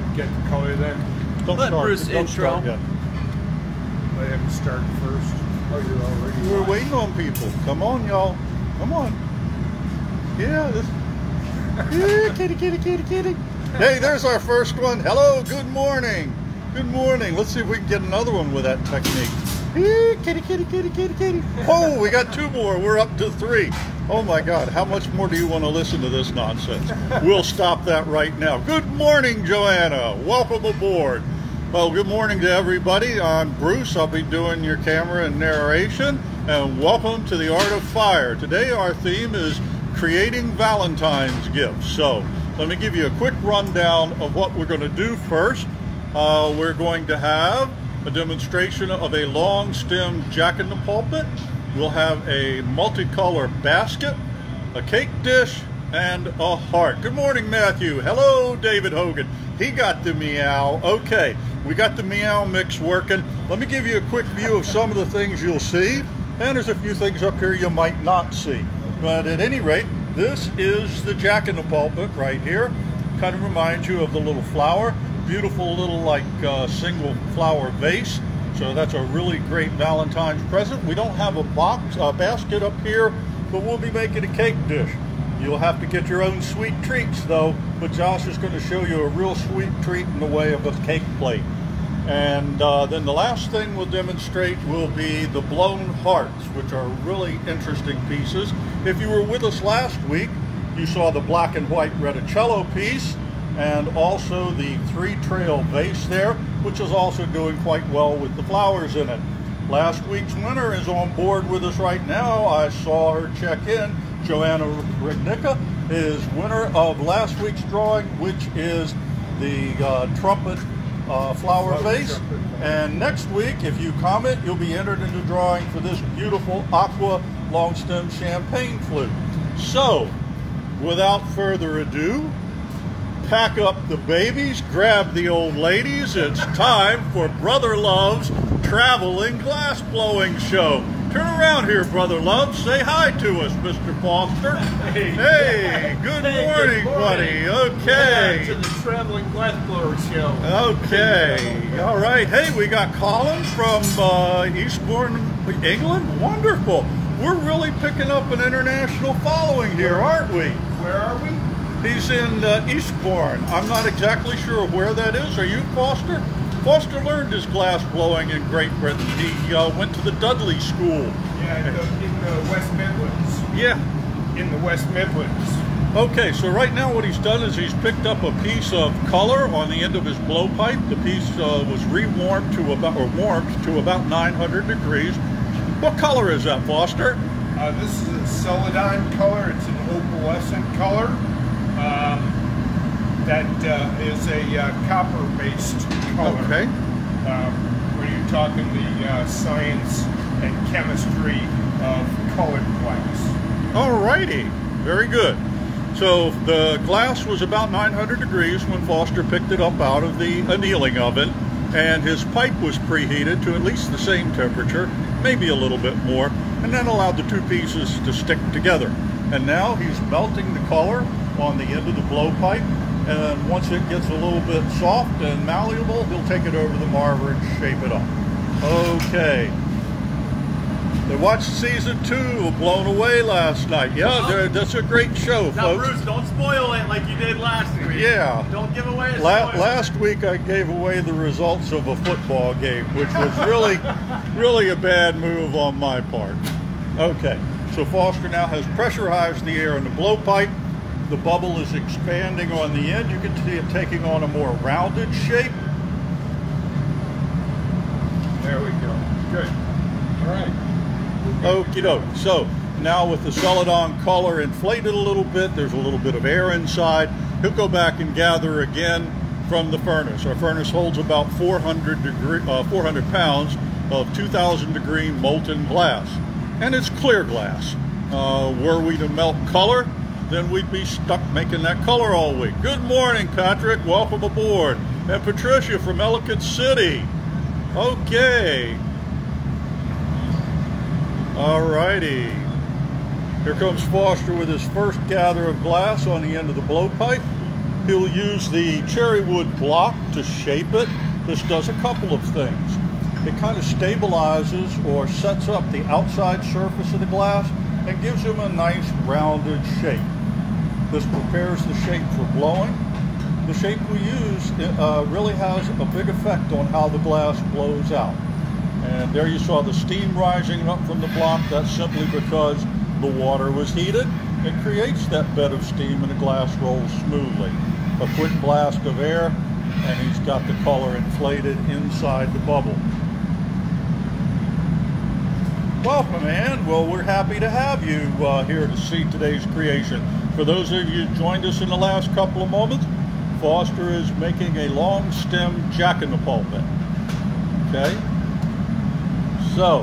and get the color then? Don't Let start. Bruce Don't intro. start yet. Let him start first. Oh, you're already We're live. waiting on people. Come on, y'all. Come on. Yeah, this. Yeah, kitty, kitty, kitty, kitty. Hey, there's our first one. Hello, good morning. Good morning. Let's see if we can get another one with that technique. Yeah, kitty, kitty, kitty, kitty, kitty. Oh, we got two more. We're up to three. Oh my God, how much more do you want to listen to this nonsense? We'll stop that right now. Good morning, Joanna. Welcome aboard. Well, good morning to everybody. I'm Bruce. I'll be doing your camera and narration. And welcome to the Art of Fire. Today, our theme is creating Valentine's gifts. So, let me give you a quick rundown of what we're going to do first. Uh, we're going to have a demonstration of a long stem jack in the pulpit. We'll have a multicolor basket, a cake dish, and a heart. Good morning, Matthew. Hello, David Hogan. He got the meow. Okay, we got the meow mix working. Let me give you a quick view of some of the things you'll see. And there's a few things up here you might not see. But at any rate, this is the jack in the pulpit right here. Kind of reminds you of the little flower. Beautiful little like uh, single flower vase. So that's a really great Valentine's present. We don't have a box, a basket up here, but we'll be making a cake dish. You'll have to get your own sweet treats though, but Josh is going to show you a real sweet treat in the way of a cake plate. And uh, then the last thing we'll demonstrate will be the blown hearts, which are really interesting pieces. If you were with us last week, you saw the black and white reticello piece and also the three trail vase there, which is also doing quite well with the flowers in it. Last week's winner is on board with us right now. I saw her check in. Joanna Rudnicka is winner of last week's drawing, which is the uh, trumpet uh, flower Flower vase. And next week, if you comment, you'll be entered into drawing for this beautiful aqua long stem champagne flute. So, without further ado, pack up the babies, grab the old ladies. It's time for Brother Love's traveling glass blowing show. Turn around here, Brother Love. Say hi to us, Mr. Foster. Hey. Hey, good Hey, morning, good morning. buddy. Yeah, Okay. to the traveling glass blower show. Okay. All right. Hey, we got Colin from uh, Eastbourne, England. Wonderful. We're really picking up an international following here, aren't we? Where are we? He's in uh, Eastbourne. I'm not exactly sure where that is. Are you Foster? Foster learned his glass blowing in Great Britain. He uh, went to the Dudley School. Yeah, in the, in the West Midlands. Yeah. In the West Midlands. Okay, so right now what he's done is he's picked up a piece of color on the end of his blowpipe. The piece uh, was rewarmed to about, or warmed to about 900 degrees. What color is that, Foster? Uh, this is a Celadon color. It's an opalescent color. Um, that uh, is a uh, copper-based color. Okay. Um, when you're talking the uh, science and chemistry of colored glass. Alrighty, very good. So the glass was about 900 degrees when Foster picked it up out of the annealing oven, and his pipe was preheated to at least the same temperature, maybe a little bit more, and then allowed the two pieces to stick together. And now he's melting the color on the end of the blowpipe, and once it gets a little bit soft and malleable, he'll take it over the marver and shape it up. Okay. They watched season two of Blown Away last night. Yeah, that's a great show, Now, folks. Bruce, don't spoil it like you did last week. Yeah. Don't give away a La- spoiler. last week I gave away the results of a football game, which was really, really a bad move on my part. Okay, so Foster now has pressurized the air in the blowpipe. The bubble is expanding on the end. You can see it taking on a more rounded shape. There we go. Good. All right. Okie doke. So now with the Celadon color inflated a little bit, there's a little bit of air inside. He'll go back and gather again from the furnace. Our furnace holds about 400 degree, uh, 400 pounds of 2,000 degree molten glass, and it's clear glass. Uh, were we to melt color, then we'd be stuck making that color all week. Good morning, Patrick. Welcome aboard. And Patricia from Ellicott City. Okay. Alrighty. Here comes Foster with his first gather of glass on the end of the blowpipe. He'll use the cherry wood block to shape it. This does a couple of things. It kind of stabilizes or sets up the outside surface of the glass and gives him a nice rounded shape. This prepares the shape for blowing. The shape we use uh, really has a big effect on how the glass blows out. And there you saw the steam rising up from the block. That's simply because the water was heated. It creates that bed of steam and the glass rolls smoothly. A quick blast of air and he's got the color inflated inside the bubble. Welcome, man. Well, we're happy to have you uh, here to see today's creation. For those of you who joined us in the last couple of moments, Foster is making a long stem jack in the pulpit. Okay? So,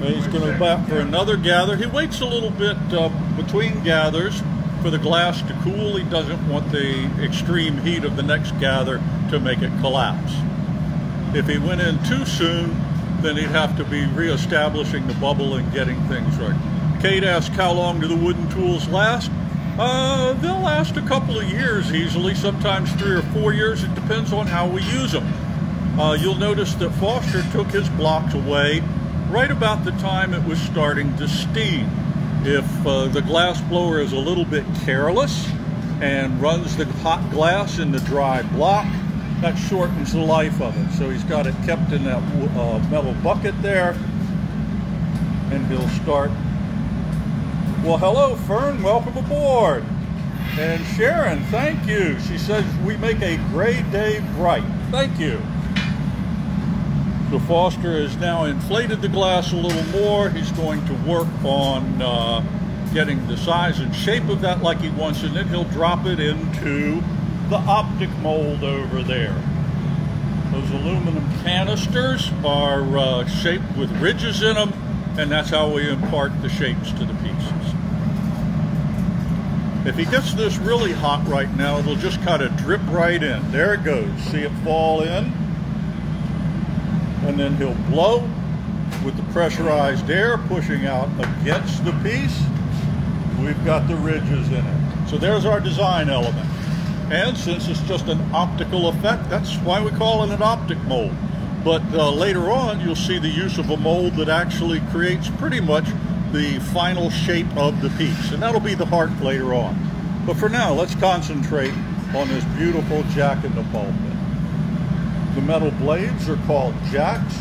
he's going to back for another gather. He waits a little bit uh, between gathers for the glass to cool. He doesn't want the extreme heat of the next gather to make it collapse. If he went in too soon, then he'd have to be reestablishing the bubble and getting things right. Kate asked how long do the wooden tools last? Uh, they'll last a couple of years easily, sometimes three or four years. It depends on how we use them. Uh, you'll notice that Foster took his blocks away right about the time it was starting to steam. If uh, the glass blower is a little bit careless and runs the hot glass in the dry block, that shortens the life of it. So he's got it kept in that uh, metal bucket there, and he'll start. Well, hello, Fern. Welcome aboard. And Sharon, thank you. She says we make a gray day bright. Thank you. So Foster has now inflated the glass a little more. He's going to work on uh, getting the size and shape of that like he wants, and then he'll drop it into the optic mold over there. Those aluminum canisters are uh, shaped with ridges in them, and that's how we impart the shapes to the pieces. If he gets this really hot right now, it'll just kind of drip right in. There it goes. See it fall in? And then he'll blow with the pressurized air pushing out against the piece. We've got the ridges in it. So there's our design element. And since it's just an optical effect, that's why we call it an optic mold. But uh, later on, you'll see the use of a mold that actually creates pretty much the final shape of the piece. And that'll be the heart later on. But for now, let's concentrate on this beautiful jack in the pulpit. The metal blades are called jacks.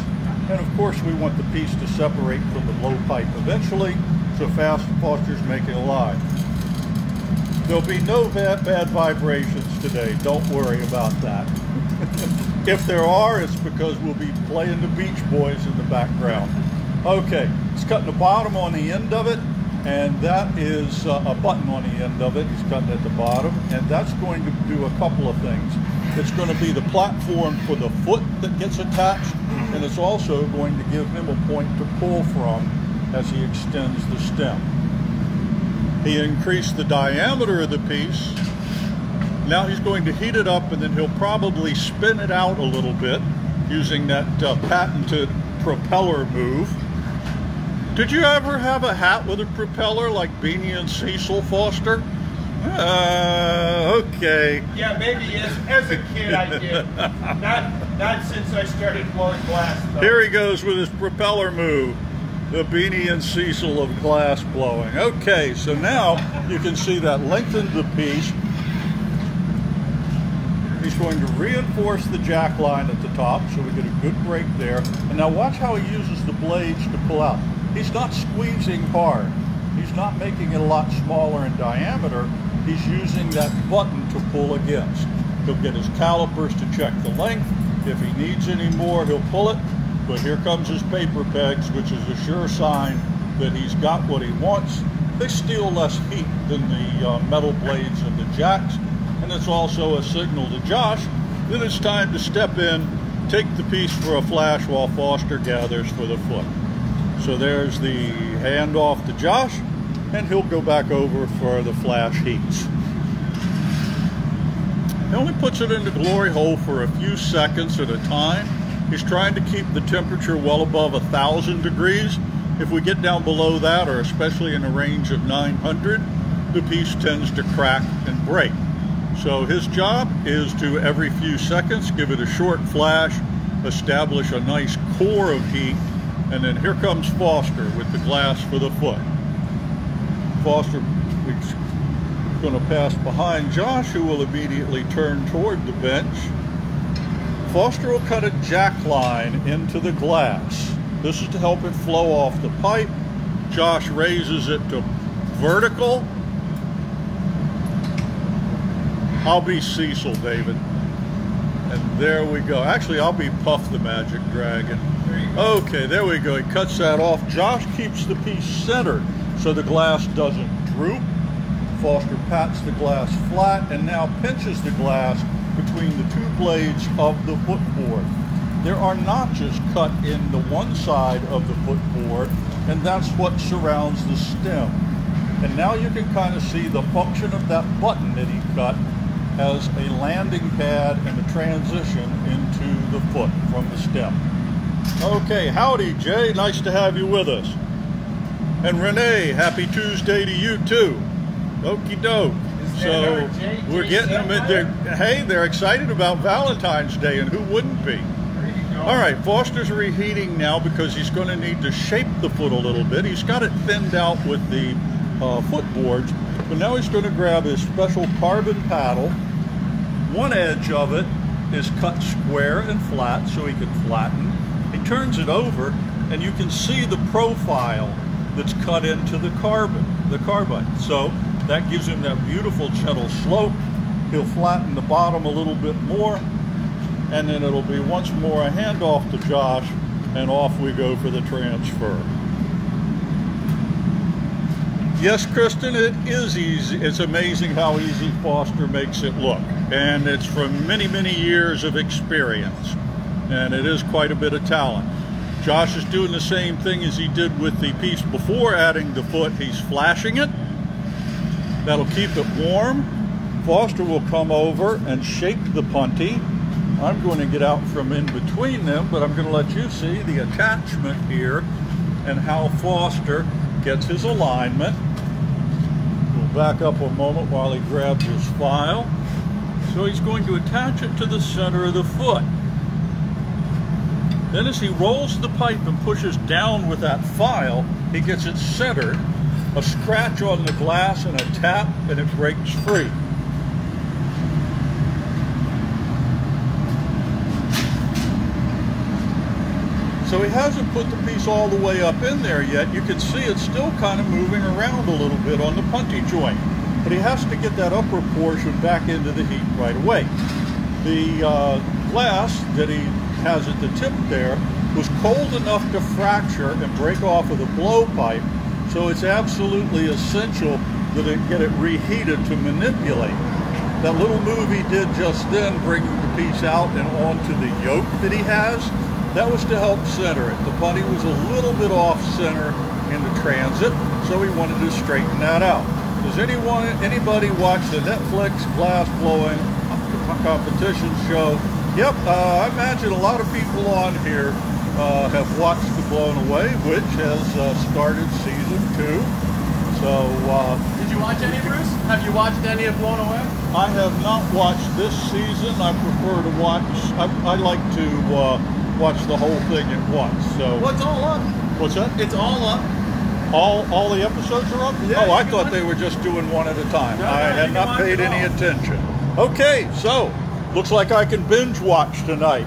And of course, we want the piece to separate from the blowpipe eventually, so Fast Foster's making a line. There'll be no bad, bad vibrations today. Don't worry about that. if there are, it's because we'll be playing the Beach Boys in the background. Okay, it's cutting the bottom on the end of it, and that is uh, a button on the end of it. He's cutting at the bottom, and that's going to do a couple of things. It's going to be the platform for the foot that gets attached, and it's also going to give him a point to pull from as he extends the stem. He increased the diameter of the piece. Now he's going to heat it up and then he'll probably spin it out a little bit using that uh, patented propeller move. Did you ever have a hat with a propeller like Beany and Cecil Foster? Uh, okay. Yeah, maybe as, as a kid I did. not, not since I started blowing glass. Though. Here he goes with his propeller move the Beany and Cecil of glass blowing. Okay, so now you can see that lengthened the piece. He's going to reinforce the jack line at the top so we get a good break there. And now watch how he uses the blades to pull out. He's not squeezing hard. He's not making it a lot smaller in diameter. He's using that button to pull against. He'll get his calipers to check the length. If he needs any more, he'll pull it but here comes his paper pegs, which is a sure sign that he's got what he wants. They steal less heat than the uh, metal blades of the jacks, and it's also a signal to Josh that it's time to step in, take the piece for a flash while Foster gathers for the foot. So there's the handoff to Josh, and he'll go back over for the flash heats. He only puts it in the glory hole for a few seconds at a time, He's trying to keep the temperature well above a thousand degrees. If we get down below that, or especially in a range of 900, the piece tends to crack and break. So his job is to every few seconds give it a short flash, establish a nice core of heat, and then here comes Foster with the glass for the foot. Foster is going to pass behind Josh, who will immediately turn toward the bench. Foster will cut a jack line into the glass. This is to help it flow off the pipe. Josh raises it to vertical. I'll be Cecil, David. And there we go. Actually, I'll be Puff the Magic Dragon. Okay, there we go. He cuts that off. Josh keeps the piece centered so the glass doesn't droop. Foster pats the glass flat and now pinches the glass between the two blades of the footboard. There are notches cut in the one side of the footboard and that's what surrounds the stem. And now you can kind of see the function of that button that he cut as a landing pad and a transition into the foot from the stem. Okay, howdy Jay, nice to have you with us. And Renee, happy Tuesday to you too. Okie doke. So we're getting them. They're, hey, they're excited about Valentine's Day, and who wouldn't be? All right, Foster's reheating now because he's going to need to shape the foot a little bit. He's got it thinned out with the uh, footboards, but now he's going to grab his special carbon paddle. One edge of it is cut square and flat so he can flatten. Turns it over, and you can see the profile that's cut into the carbon, the carbide. So that gives him that beautiful gentle slope. He'll flatten the bottom a little bit more and then it'll be once more a handoff to Josh and off we go for the transfer. Yes, Kristen, it is easy. It's amazing how easy Foster makes it look. And it's from many, many years of experience. And it is quite a bit of talent. Josh is doing the same thing as he did with the piece before adding the foot. He's flashing it. That'll keep it warm. Foster will come over and shape the punty. I'm going to get out from in between them, but I'm going to let you see the attachment here and how Foster gets his alignment. We'll back up a moment while he grabs his file. So he's going to attach it to the center of the foot. Then as he rolls the pipe and pushes down with that file, he gets it centered a scratch on the glass and a tap and it breaks free. So he hasn't put the piece all the way up in there yet. You can see it's still kind of moving around a little bit on the punty joint. But he has to get that upper portion back into the heat right away. The uh, glass that he has at the tip there was cold enough to fracture and break off of the blowpipe so it's absolutely essential that it get it reheated to manipulate. That little move he did just then, bringing the piece out and onto the yoke that he has, that was to help center it. The punty was a little bit off center in the transit, so he wanted to straighten that out. Does anyone, anybody watch the Netflix glass blowing competition show? Yep, uh, I imagine a lot of people on here uh, have watched The Blown Away, which has uh, started season two. So, uh, did you watch any, Bruce? Have you watched any of Blown Away? I have not watched this season. I prefer to watch. I, I like to uh, watch the whole thing at once. So, what's well, all up? What's that? It's all up. All all the episodes are up. Yeah, oh, I thought they were just doing one at a time. No, I no, had not paid any attention. Okay, so looks like I can binge watch tonight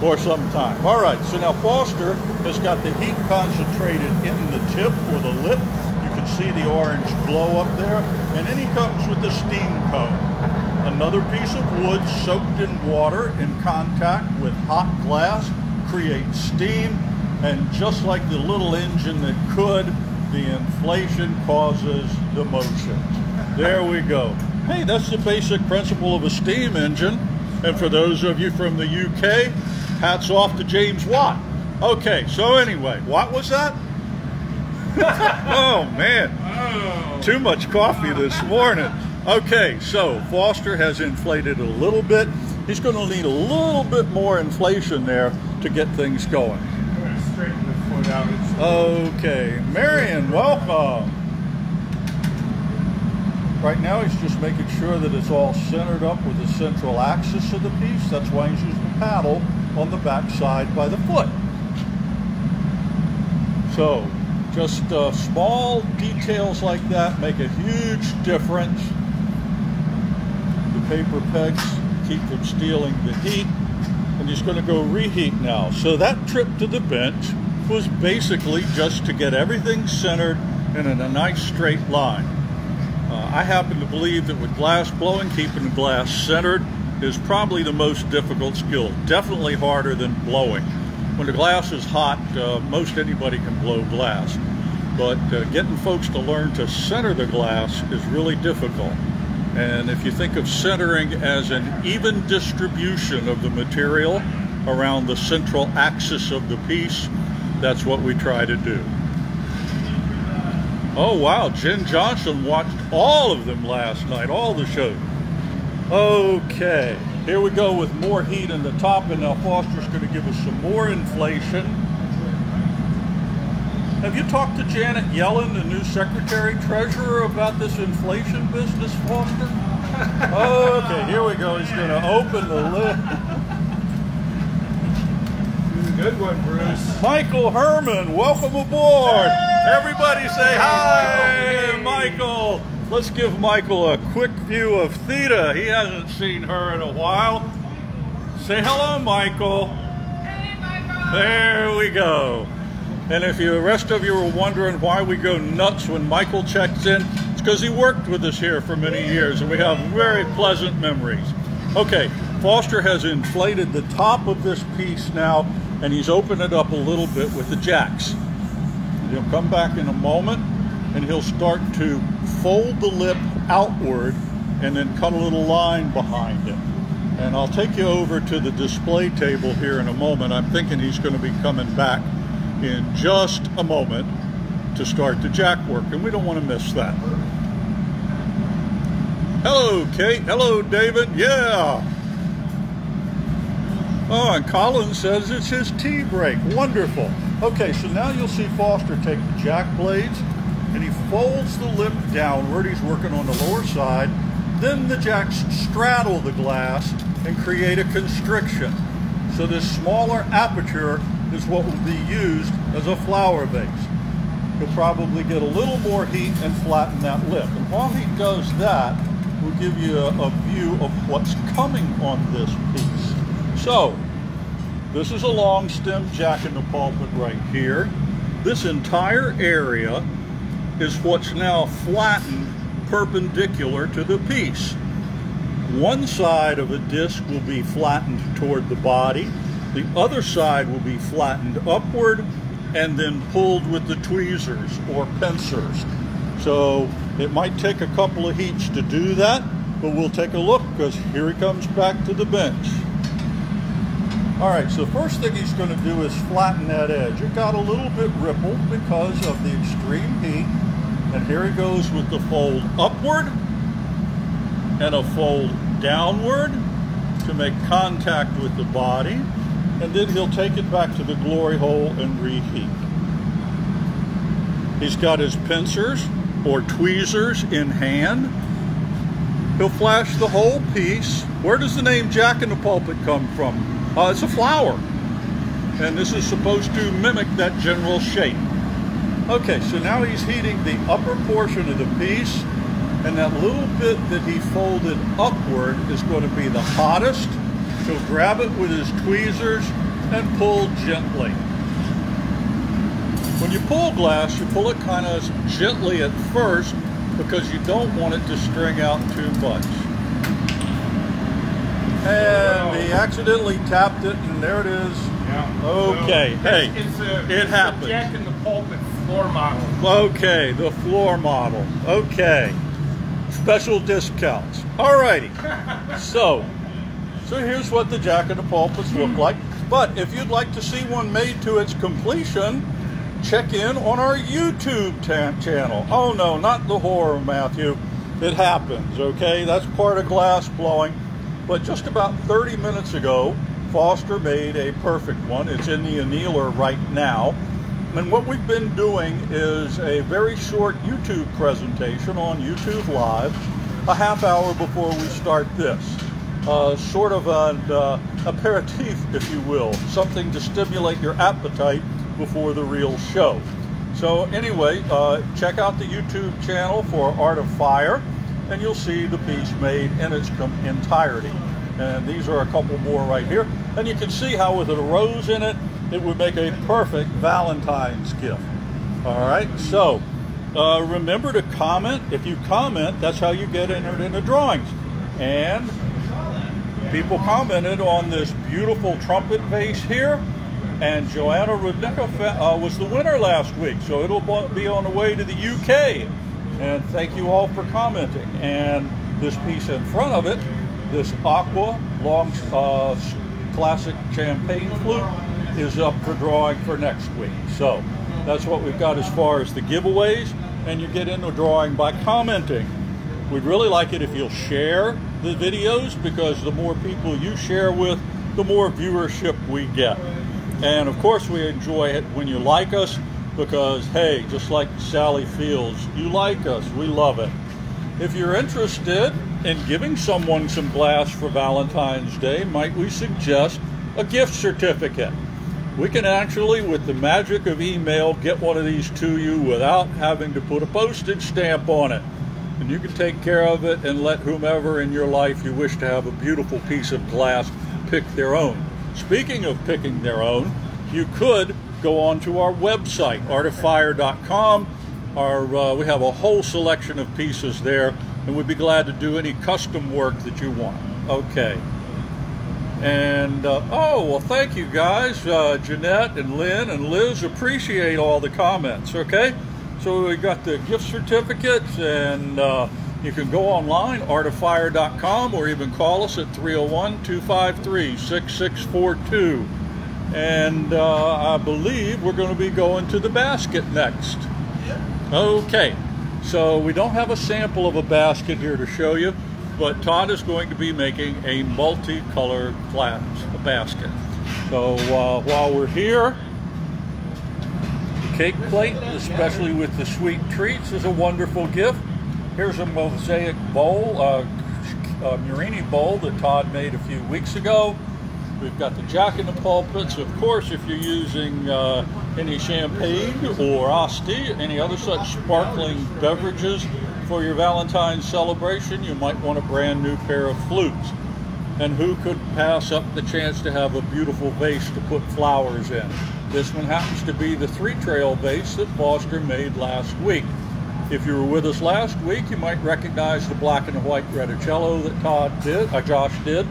for some time. All right, so now Foster has got the heat concentrated in the tip or the lip. You can see the orange glow up there. And then he comes with the steam cone. Another piece of wood soaked in water in contact with hot glass creates steam. And just like the little engine that could, the inflation causes the motion. There we go. Hey, that's the basic principle of a steam engine. And for those of you from the UK, Hats off to James Watt. Okay, so anyway, what was that? oh man, oh. too much coffee this morning. Okay, so Foster has inflated a little bit. He's going to need a little bit more inflation there to get things going. I'm going to straighten the foot out. Okay, Marion, welcome. Right now he's just making sure that it's all centered up with the central axis of the piece. That's why he's using the paddle on the back side by the foot. So just uh, small details like that make a huge difference. The paper pegs keep from stealing the heat. And he's going to go reheat now. So that trip to the bench was basically just to get everything centered and in a nice straight line. Uh, I happen to believe that with glass blowing, keeping the glass centered is probably the most difficult skill. Definitely harder than blowing. When the glass is hot, uh, most anybody can blow glass. But uh, getting folks to learn to center the glass is really difficult. And if you think of centering as an even distribution of the material around the central axis of the piece, that's what we try to do. Oh wow, Jen Johnson watched all of them last night, all the shows. Okay, here we go with more heat in the top, and now Foster's going to give us some more inflation. Have you talked to Janet Yellen, the new Secretary Treasurer, about this inflation business, Foster? okay, here we go. He's going to open the lid. Good one, Bruce. Michael Herman, welcome aboard. Everybody say hi, Michael. Let's give Michael a quick view of Theta. He hasn't seen her in a while. Say hello, Michael. Hey, Michael. There we go. And if you, the rest of you are wondering why we go nuts when Michael checks in, it's because he worked with us here for many years and we have very pleasant memories. Okay, Foster has inflated the top of this piece now and he's opened it up a little bit with the jacks. He'll come back in a moment and he'll start to fold the lip outward and then cut a little line behind it. And I'll take you over to the display table here in a moment. I'm thinking he's going to be coming back in just a moment to start the jack work, and we don't want to miss that. Hello, Kate. Hello, David. Yeah. Oh, and Colin says it's his tea break. Wonderful. Okay, so now you'll see Foster take the jack blades and he folds the lip downward. He's working on the lower side. Then the jacks straddle the glass and create a constriction. So this smaller aperture is what will be used as a flower base. You'll probably get a little more heat and flatten that lip. And while he does that, we'll give you a, a view of what's coming on this piece. So, this is a long stem jack in the pulpit right here. This entire area is what's now flattened perpendicular to the piece. One side of the disc will be flattened toward the body, the other side will be flattened upward and then pulled with the tweezers or pincers. So it might take a couple of heats to do that, but we'll take a look because here he comes back to the bench. All right, so first thing he's going to do is flatten that edge. It got a little bit rippled because of the extreme heat. And here he goes with the fold upward and a fold downward to make contact with the body and then he'll take it back to the glory hole and reheat. He's got his pincers or tweezers in hand. He'll flash the whole piece. Where does the name Jack in the Pulpit come from? Uh, it's a flower. And this is supposed to mimic that general shape. Okay, so now he's heating the upper portion of the piece, and that little bit that he folded upward is going to be the hottest He'll grab it with his tweezers and pull gently. When you pull glass, you pull it kind of gently at first because you don't want it to string out too much. And he accidentally tapped it, and there it is. Yeah. Okay, So, hey, it's a, it happens. Jack in the pulpit floor model. Okay, the floor model. Okay. Special discounts. Alrighty. so, so here's what the Jack in the Pulpits look hmm. like. But if you'd like to see one made to its completion, check in on our YouTube ta- channel. Oh no, not the horror, Matthew. It happens, okay? That's part of glass blowing. But just about 30 minutes ago, Foster made a perfect one. It's in the annealer right now. And what we've been doing is a very short YouTube presentation on YouTube Live a half hour before we start this. Uh, sort of an uh, aperitif, if you will, something to stimulate your appetite before the real show. So anyway, uh, check out the YouTube channel for Art of Fire, and you'll see the piece made in its entirety. And these are a couple more right here. And you can see how with a rose in it, it would make a perfect Valentine's gift. All right, so uh, remember to comment. If you comment, that's how you get entered into drawings. And people commented on this beautiful trumpet vase here. And Joanna Rudnicka uh, was the winner last week, so it'll be on the way to the UK. And thank you all for commenting. And this piece in front of it, this aqua long uh, classic champagne flute, is up for drawing for next week. So that's what we've got as far as the giveaways, and you get into drawing by commenting. We'd really like it if you'll share the videos because the more people you share with, the more viewership we get. And of course, we enjoy it when you like us because, hey, just like Sally Fields, you like us. We love it. If you're interested in giving someone some glass for Valentine's Day, might we suggest a gift certificate? We can actually, with the magic of email, get one of these to you without having to put a postage stamp on it. And you can take care of it and let whomever in your life you wish to have a beautiful piece of glass pick their own. Speaking of picking their own, you could go on to our website, artoffire.com. Our, uh, we have a whole selection of pieces there, and we'd be glad to do any custom work that you want. Okay. And, uh, oh, well, thank you guys. Uh, Jeanette and Lynn and Liz appreciate all the comments, okay? So we got the gift certificates, and uh, you can go online, artoffire.com, or even call us at 301 253 6642. And uh, I believe we're going to be going to the basket next. Okay, so we don't have a sample of a basket here to show you, but Todd is going to be making a multicolored a basket. So uh, while we're here, the cake plate, especially with the sweet treats, is a wonderful gift. Here's a mosaic bowl, uh, a Murrini bowl that Todd made a few weeks ago. We've got the Jack in the Pulpits. Of course, if you're using uh, any champagne or Asti, any other such sparkling beverages for your Valentine's celebration, you might want a brand new pair of flutes. And who could pass up the chance to have a beautiful vase to put flowers in? This one happens to be the three trail vase that Foster made last week. If you were with us last week, you might recognize the black and white Reticello that Todd did, uh, Josh did.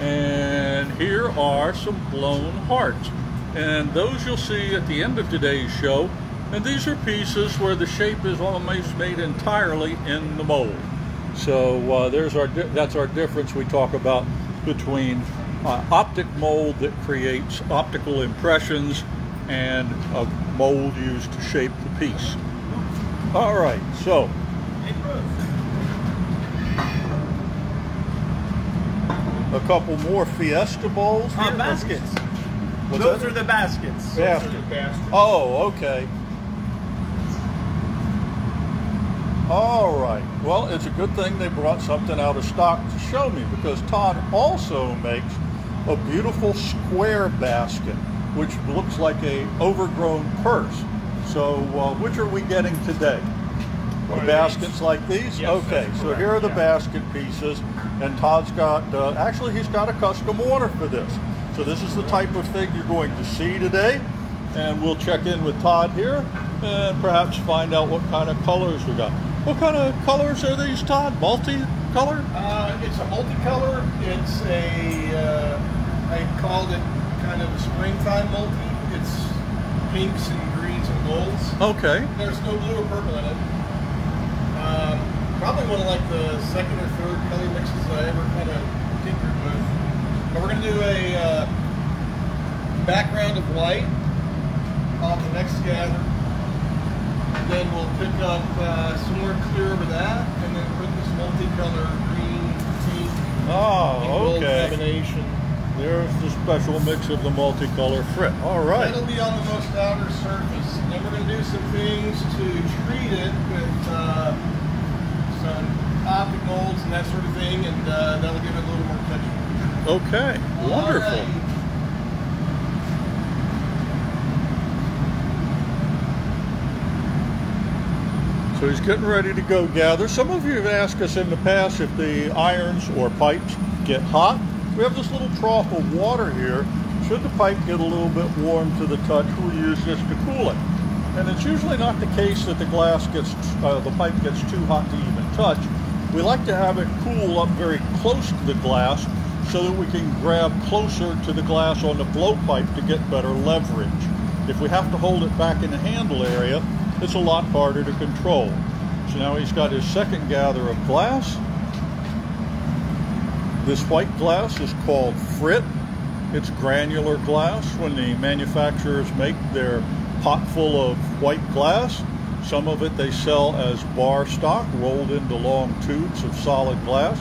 And here are some blown hearts. And those you'll see at the end of today's show. And these are pieces where the shape is almost made entirely in the mold. So uh, there's our that's our difference we talk about between uh, optic mold that creates optical impressions and a mold used to shape the piece. All right, so. A couple more Fiesta bowls. Uh, baskets. What's Those that? are the baskets. Baskets. Oh, okay. All right. Well, it's a good thing they brought something out of stock to show me because Todd also makes a beautiful square basket, which looks like a overgrown purse. So, uh, which are we getting today? The baskets these. like these? Yes, okay, so here are the yeah. basket pieces, and Todd's got, uh, actually, he's got a custom order for this. So, this is the type of thing you're going to see today, and we'll check in with Todd here and perhaps find out what kind of colors we got. What kind of colors are these, Todd? Multi-color? Uh, it's a multicolor. It's a, uh, I called it kind of a springtime multi. It's pinks and greens and golds. Okay. There's no blue or purple in it. Um, probably one of like the second or third color mixes I ever kind of tinkered with. But we're gonna do a uh, background of white on the next gather. And then we'll pick up uh, some more clear over that, and then put this multicolor green, pink, Oh, okay. combination. There's the special mix of the multicolor frit. All right. That'll be on the most outer surface. Then we're going to do some things to treat it with uh, some pop the golds and that sort of thing, and uh, that'll give it a little more texture. Okay, wonderful. So he's getting ready to go gather. Some of you have asked us in the past if the irons or pipes get hot. We have this little trough of water here. Should the pipe get a little bit warm to the touch, we'll use this to cool it. And it's usually not the case that the glass gets, uh, the pipe gets too hot to even touch. We like to have it cool up very close to the glass so that we can grab closer to the glass on the blowpipe to get better leverage. If we have to hold it back in the handle area, it's a lot harder to control. So now he's got his second gather of glass. This white glass is called frit. It's granular glass. When the manufacturers make their pot full of white glass, some of it they sell as bar stock, rolled into long tubes of solid glass,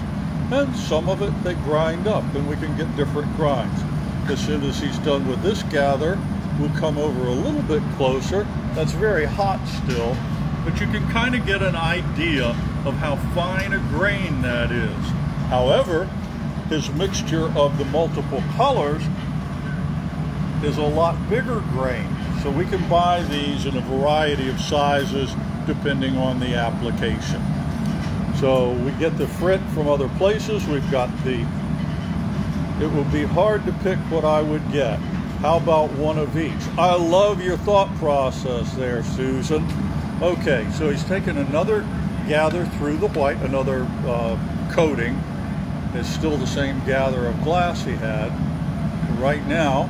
and some of it they grind up, and we can get different grinds. As soon as he's done with this gather, we'll come over a little bit closer. That's very hot still, but you can kind of get an idea of how fine a grain that is. However, his mixture of the multiple colors is a lot bigger grain. So we can buy these in a variety of sizes depending on the application. So we get the frit from other places. We've got the, it would be hard to pick what I would get. How about one of each? I love your thought process there, Susan. Okay, so he's taken another gather through the white, another uh, coating. It's still the same gather of glass he had. Right now,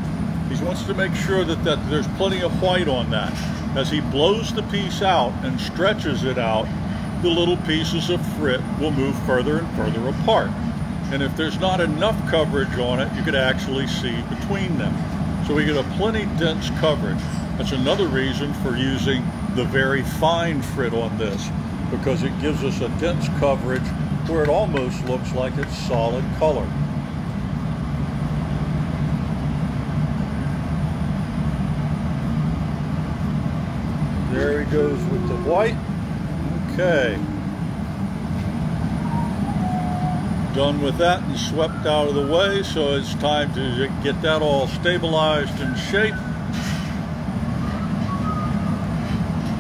he wants to make sure that, that there's plenty of white on that. As he blows the piece out and stretches it out, the little pieces of frit will move further and further apart. And if there's not enough coverage on it, you could actually see between them. So we get a plenty dense coverage. That's another reason for using the very fine frit on this, because it gives us a dense coverage where it almost looks like it's solid color. There he goes with the white. Okay. Done with that and swept out of the way, so it's time to get that all stabilized and shape.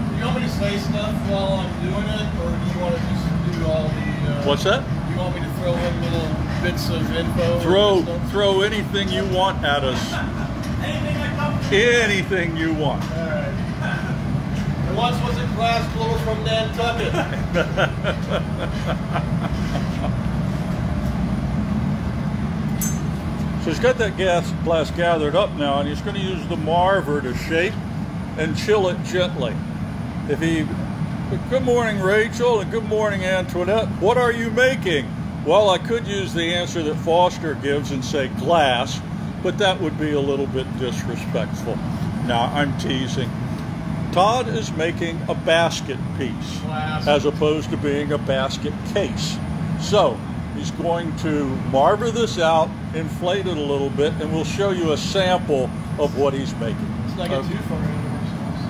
Do you want me to say stuff while I'm doing it, or do you want to just do all the? Uh, What's that? Do you want me to throw in little bits of info? Throw throw anything you want at us. Anything you want. There once was a glass blower from Nantucket. So he's got that gas glass gathered up now, and he's going to use the marver to shape and chill it gently. If he, good morning, Rachel, and good morning, Antoinette. What are you making? Well, I could use the answer that Foster gives and say glass, but that would be a little bit disrespectful. Now, I'm teasing. Todd is making a basket piece as opposed to being a basket case. So he's going to marver this out, inflate it a little bit, and we'll show you a sample of what he's making. Not get Okay. too far into ourselves.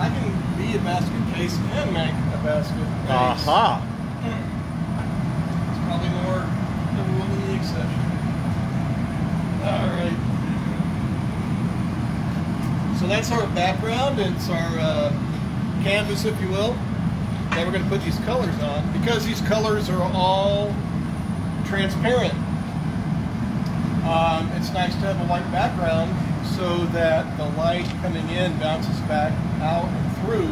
I can be a basket case and make a basket case. Aha! It's probably more the rule than the exception. All right. So that's our background. It's our uh, canvas, if you will. Now we're going to put these colors on because these colors are all transparent. Um, it's nice to have a white background so that the light coming in bounces back out and through.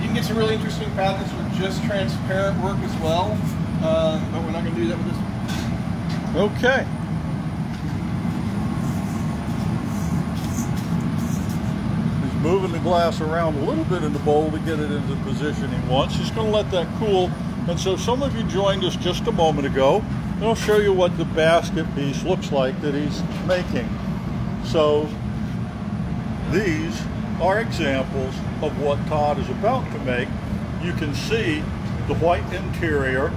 You can get some really interesting patterns with just transparent work as well, um, but we're not going to do that with this one. Okay. He's moving the glass around a little bit in the bowl to get it into the position he wants. He's going to let that cool. And so some of you joined us just a moment ago. And I'll show you what the basket piece looks like that he's making. So these are examples of what Todd is about to make. You can see the white interior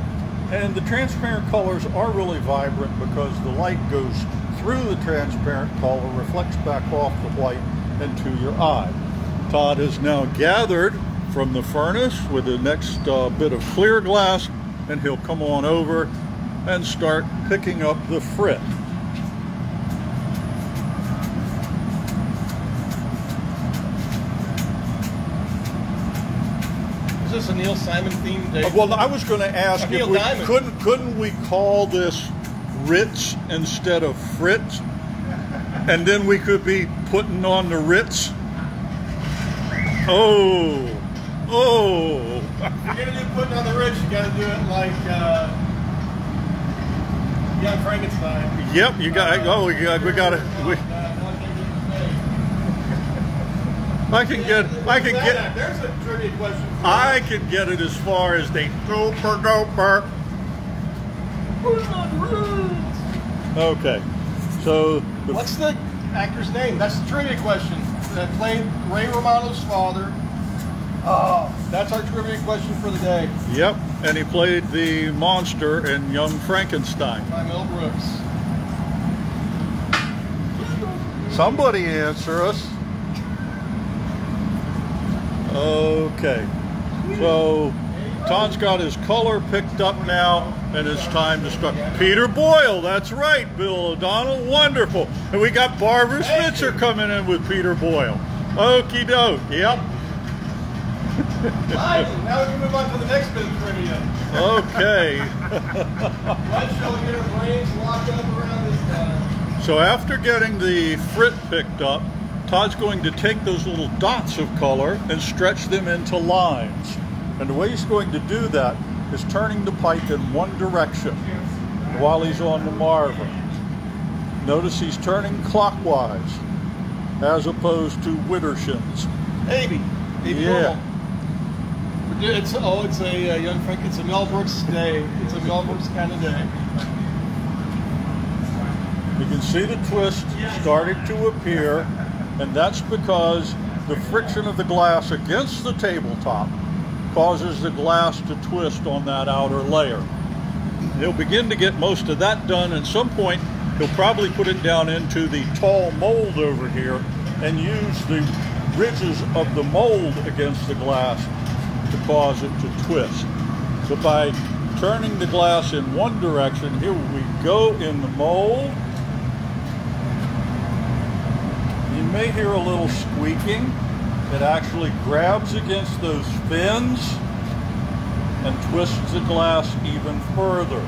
and the transparent colors are really vibrant because the light goes through the transparent color, reflects back off the white, and to your eye. Todd has now gathered from the furnace with the next uh, bit of clear glass and he'll come on over and start picking up the frit. Is this a Neil Simon themed day? Uh, Well, I was going to ask if we Diamond. couldn't couldn't we call this Ritz instead of Fritz, and then we could be putting on the Ritz. Oh, oh, If you're gonna do putting on the ridge, you gotta do it like uh, Young Frankenstein. yep. You got. Oh, we got. We got to. We, I can get. I can get. There's a trivia question. for. I can get it as far as the super duper. Put it on the ridge. Okay, so What's the actor's name? That's the trivia question. That played Ray Romano's father. Oh, that's our trivia question for the day Yep, and he played the monster in Young Frankenstein. by Mel Brooks. Somebody answer us. Okay, so Todd's got his color picked up now, and it's time to start. Peter Boyle, that's right, Bill O'Donnell, wonderful. And we got Barbara Spitzer coming in with Peter Boyle. Okie doke, yep. Now we can move on to the next bit of trivia. Okay. Let's shall get our brains locked up around this time. So after getting the frit picked up, Todd's going to take those little dots of color and stretch them into lines. And the way he's going to do that is turning the pipe in one direction while he's on the Marver. Notice he's turning clockwise as opposed to Widdershins. Maybe. Maybe Yeah. It's oh, it's a uh, young Frank. It's a Mel Brooks day. It's a Mel Brooks kind of day. You can see the twist starting to appear, and that's because the friction of the glass against the tabletop causes the glass to twist on that outer layer. He'll begin to get most of that done. At some point, he'll probably put it down into the tall mold over here and use the ridges of the mold against the glass to cause it to twist. So by turning the glass in one direction, here we go in the mold. You may hear a little squeaking. It actually grabs against those fins and twists the glass even further.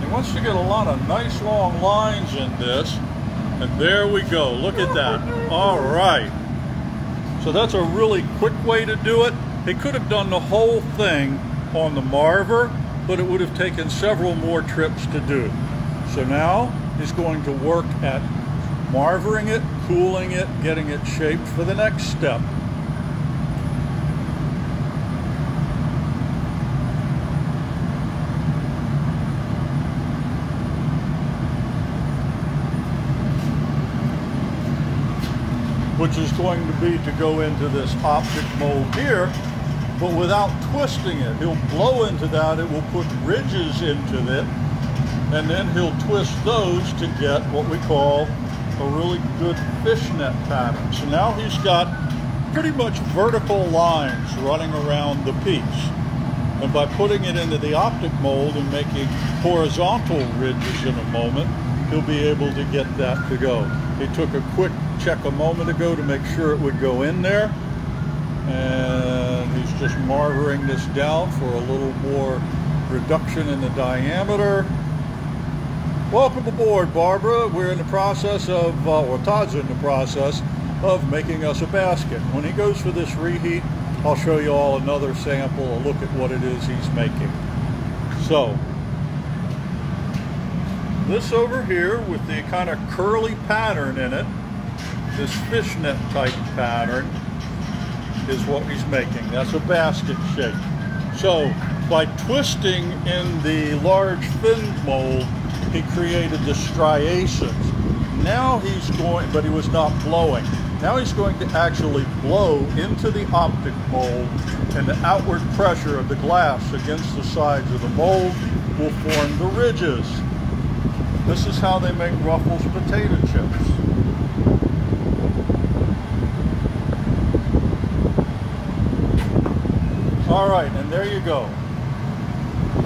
He wants to get a lot of nice long lines in this. And there we go. Look at that. All right. So that's a really quick way to do it. He could have done the whole thing on the Marver, but it would have taken several more trips to do. So now he's going to work at marvering it, cooling it, getting it shaped for the next step. which is going to be to go into this optic mold here, but without twisting it. He'll blow into that, it will put ridges into it, and then he'll twist those to get what we call a really good fishnet pattern. So now he's got pretty much vertical lines running around the piece. And by putting it into the optic mold and making horizontal ridges in a moment, he'll be able to get that to go. He took a quick check a moment ago to make sure it would go in there. And he's just marvering this down for a little more reduction in the diameter. Welcome aboard, Barbara. We're in the process of, uh, or Todd's in the process of making us a basket. When he goes for this reheat, I'll show you all another sample, a look at what it is he's making. So, this over here with the kind of curly pattern in it, this fishnet type pattern, is what he's making. That's a basket shape. So, by twisting in the large fin mold, he created the striations. Now he's going, but he was not blowing. Now he's going to actually blow into the optic mold and the outward pressure of the glass against the sides of the mold will form the ridges. This is how they make Ruffles potato chips. All right, and there you go.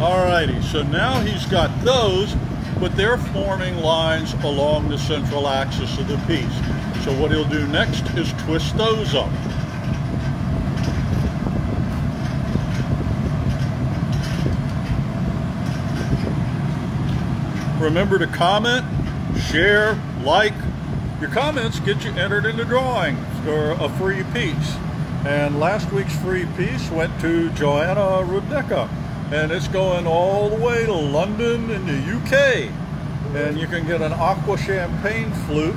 All righty, so now he's got those but they're forming lines along the central axis of the piece. So what he'll do next is twist those up. Remember to comment, share, like. Your comments get you entered in the drawing for a free piece. And last week's free piece went to Joanna Rudnicka. And it's going all the way to London in the UK. And you can get an aqua champagne flute.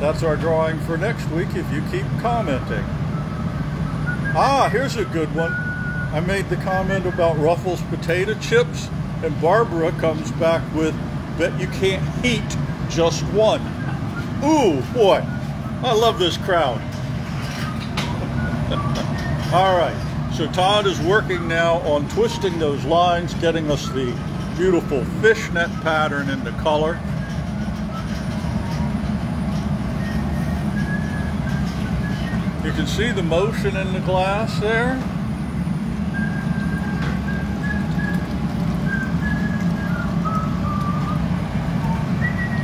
That's our drawing for next week if you keep commenting. Ah, here's a good one. I made the comment about Ruffles potato chips, and Barbara comes back with bet you can't heat just one. Ooh, boy, I love this crowd. All right, so Todd is working now on twisting those lines, getting us the beautiful fishnet pattern into color. You can see the motion in the glass there.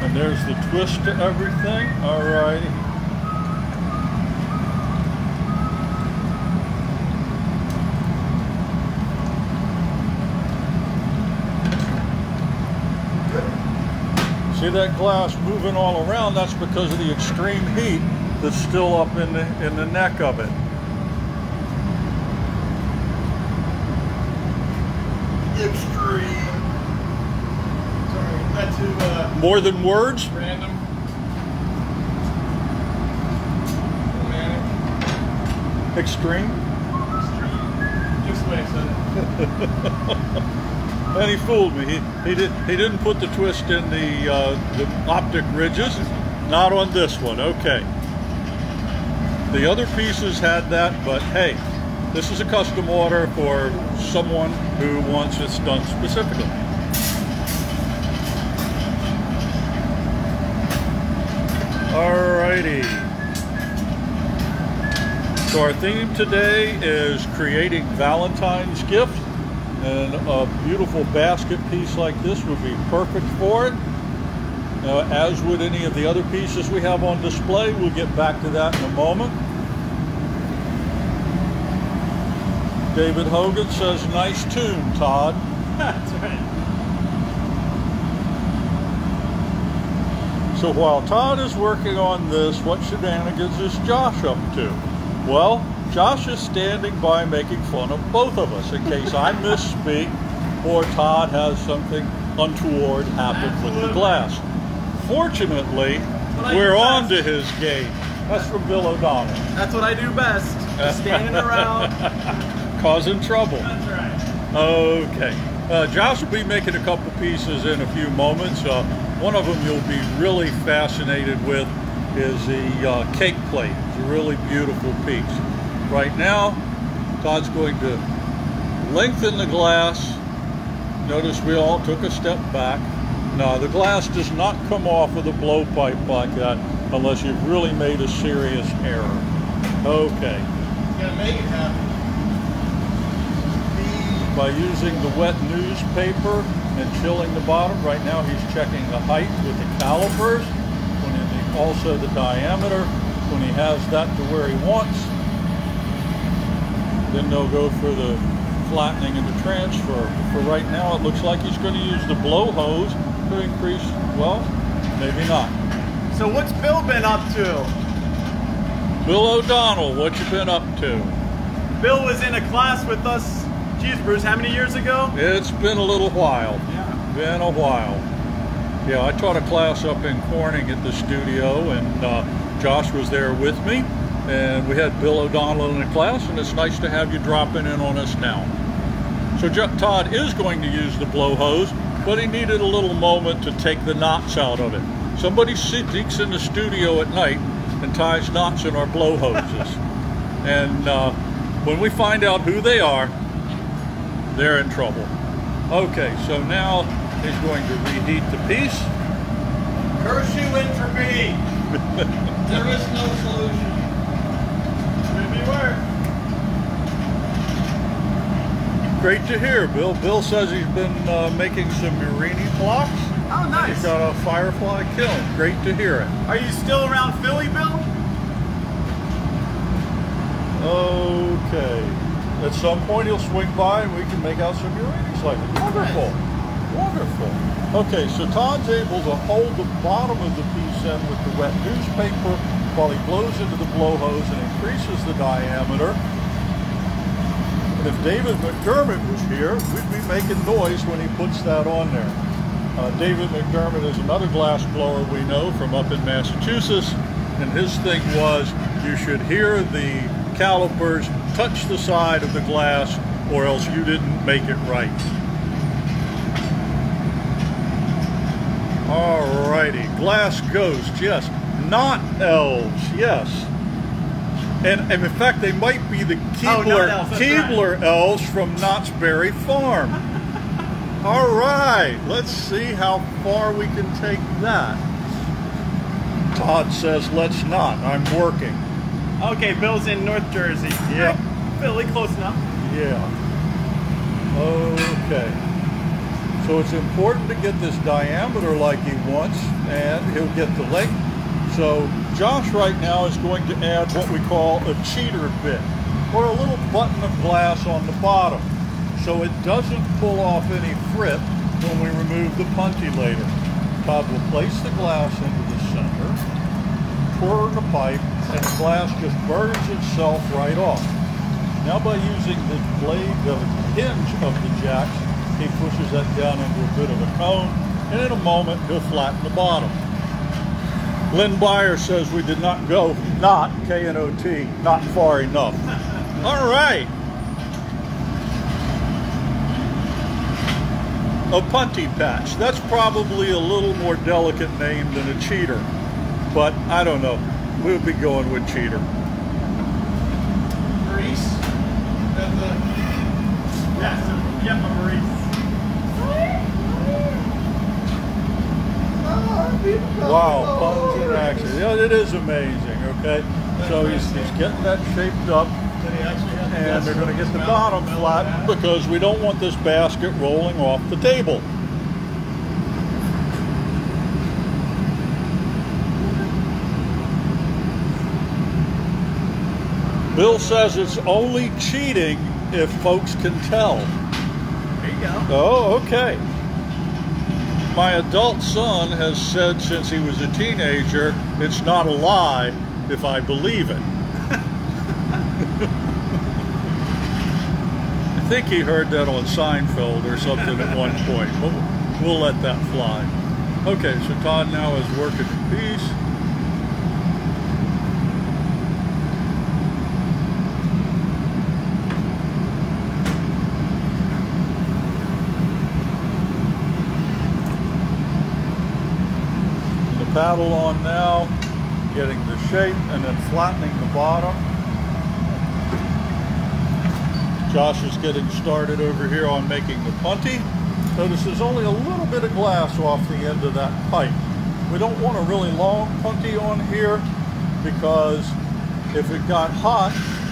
And there's the twist to everything. All righty. See that glass moving all around? That's because of the extreme heat that's still up in the in the neck of it. Extreme. Sorry, that to uh, More than words? random. Extreme? Extreme. Just the way I said it. And he fooled me. He, he, did, he didn't put the twist in the, uh, the optic ridges. Not on this one. Okay. The other pieces had that, but hey, this is a custom order for someone who wants it done specifically. Alrighty. So our theme today is creating Valentine's gifts, and a beautiful basket piece like this would be perfect for it. Now, as would any of the other pieces we have on display, we'll get back to that in a moment. David Hogan says, nice tune, Todd. That's right. So while Todd is working on this, what shenanigans is Josh up to? Well, Josh is standing by making fun of both of us in case I misspeak or Todd has something untoward happen with the glass. Fortunately, we're on to his game. That's from Bill O'Donnell. That's what I do best. Just standing around. Causing trouble. That's right. Okay. Uh, Josh will be making a couple pieces in a few moments. Uh, one of them you'll be really fascinated with is the uh, cake plate. It's a really beautiful piece. Right now, Todd's going to lengthen the glass. Notice we all took a step back. No, the glass does not come off of the blowpipe like that unless you've really made a serious error. Okay. You gotta make it happen. by using the wet newspaper and chilling the bottom. Right now he's checking the height with the calipers, also the diameter. When he has that to where he wants, then they'll go for the flattening and the transfer. For right now, it looks like he's going to use the blow hose to increase, well, maybe not. So what's Bill been up to? Bill O'Donnell, what you been up to? Bill was in a class with us, geez, Bruce, how many years ago? It's been a little while. Yeah. Been a while. Yeah, I taught a class up in Corning at the studio, and uh, Josh was there with me, and we had Bill O'Donnell in the class, and it's nice to have you dropping in on us now. So Jo- Todd is going to use the blow hose, but he needed a little moment to take the knots out of it. Somebody sneaks in the studio at night and ties knots in our blow hoses, and uh, when we find out who they are, they're in trouble. Okay, so now he's going to reheat the piece. Curse you, entropy! there is no solution. Could be worse. Great to hear, Bill. Bill says he's been uh, making some Murrini blocks. Oh, nice. He's got a Firefly kiln. Great to hear it. Are you still around Philly, Bill? Okay. At some point he'll swing by and we can make out some Uranium slices. Wonderful. Wonderful. Okay, so Todd's able to hold the bottom of the piece in with the wet newspaper while he blows into the blow hose and increases the diameter. If David McDermott was here, we'd be making noise when he puts that on there. Uh, David McDermott is another glass blower we know from up in Massachusetts, and his thing was you should hear the calipers touch the side of the glass or else you didn't make it right. Alrighty, glass ghost, yes. Not elves, yes. And, and in fact, they might be the Oh, not Keebler, elves, Keebler elves from Knott's Berry Farm. All right, let's see how far we can take that. Todd says, let's not. I'm working. Okay, Bill's in North Jersey. Yep. Philly, close enough. Yeah. Okay. So it's important to get this diameter like he wants, and he'll get the length. So Josh right now is going to add what we call a cheater bit, or a little button of glass on the bottom, so it doesn't pull off any frit when we remove the punty later. Todd will place the glass into the center, pour the pipe, and the glass just burns itself right off. Now by using the blade, the hinge of the jacks, he pushes that down into a bit of a cone, and in a moment he'll flatten the bottom. Lynn Byer says we did not go, not K-N-O-T, not far enough. All right. A punty patch. That's probably a little more delicate name than a cheater, but I don't know. We'll be going with cheater. Grease. And the Yes, yep, I'm Maurice. Wow, puns in action. Yeah, it is amazing, okay? So he's, he's getting that shaped up, then he actually has the and they're gonna get the bottom flat because we don't want this basket rolling off the table. Bill says it's only cheating if folks can tell. There you go. Oh, okay. My adult son has said since he was a teenager, it's not a lie if I believe it. I think he heard that on Seinfeld or something at one point, but we'll let that fly. Okay, so Todd now is working the piece. Paddle on now, getting the shape and then flattening the bottom. Josh is getting started over here on making the punty. Notice there's only a little bit of glass off the end of that pipe. We don't want a really long punty on here because if it got hot,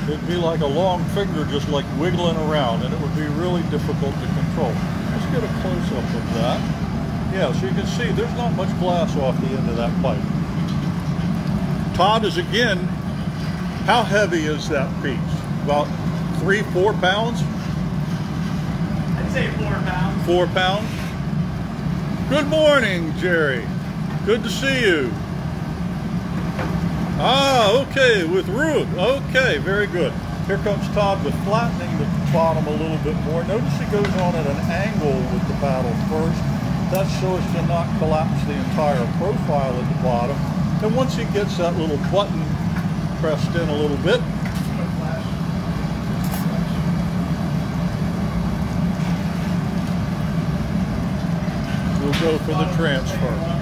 it'd be like a long finger just like wiggling around and it would be really difficult to control. Let's get a close-up of that. Yeah, so you can see there's not much glass off the end of that pipe. Todd is again, how heavy is that piece? About three, four pounds? I'd say four pounds. Four pounds? Good morning, Jerry. Good to see you. Ah, okay, with Ruth. Okay, very good. Here comes Todd with flattening the bottom a little bit more. Notice he goes on at an angle with the paddle first. That's so as to not collapse the entire profile at the bottom. And once he gets that little button pressed in a little bit, we'll go for the transfer.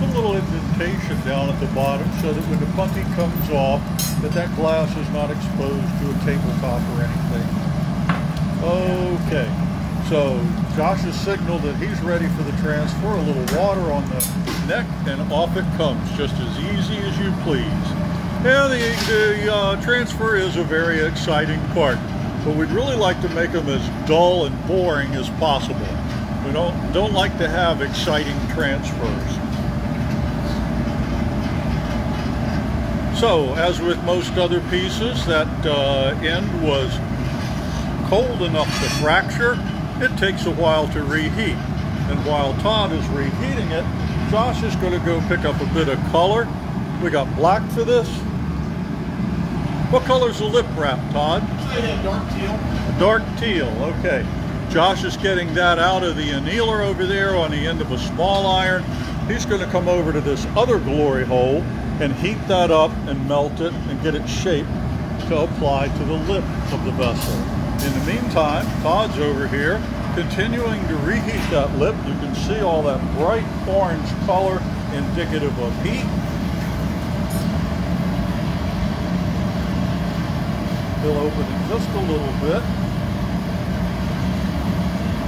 Put a little indentation down at the bottom so that when the punty comes off, that that glass is not exposed to a tabletop or anything. Okay, so Josh has signaled that he's ready for the transfer. A little water on the neck and off it comes, just as easy as you please. Yeah, the, the uh, transfer is a very exciting part, but we'd really like to make them as dull and boring as possible. We don't, don't like to have exciting transfers. So, as with most other pieces, that uh, end was cold enough to fracture. It takes a while to reheat. And while Todd is reheating it, Josh is going to go pick up a bit of color. We got black for this. What color's the lip wrap, Todd? dark teal. Dark teal, okay. Josh is getting that out of the annealer over there on the end of a small iron. He's going to come over to this other glory hole and heat that up and melt it and get it shaped to apply to the lip of the vessel. In the meantime, Todd's over here continuing to reheat that lip. You can see all that bright orange color indicative of heat. He'll open it just a little bit.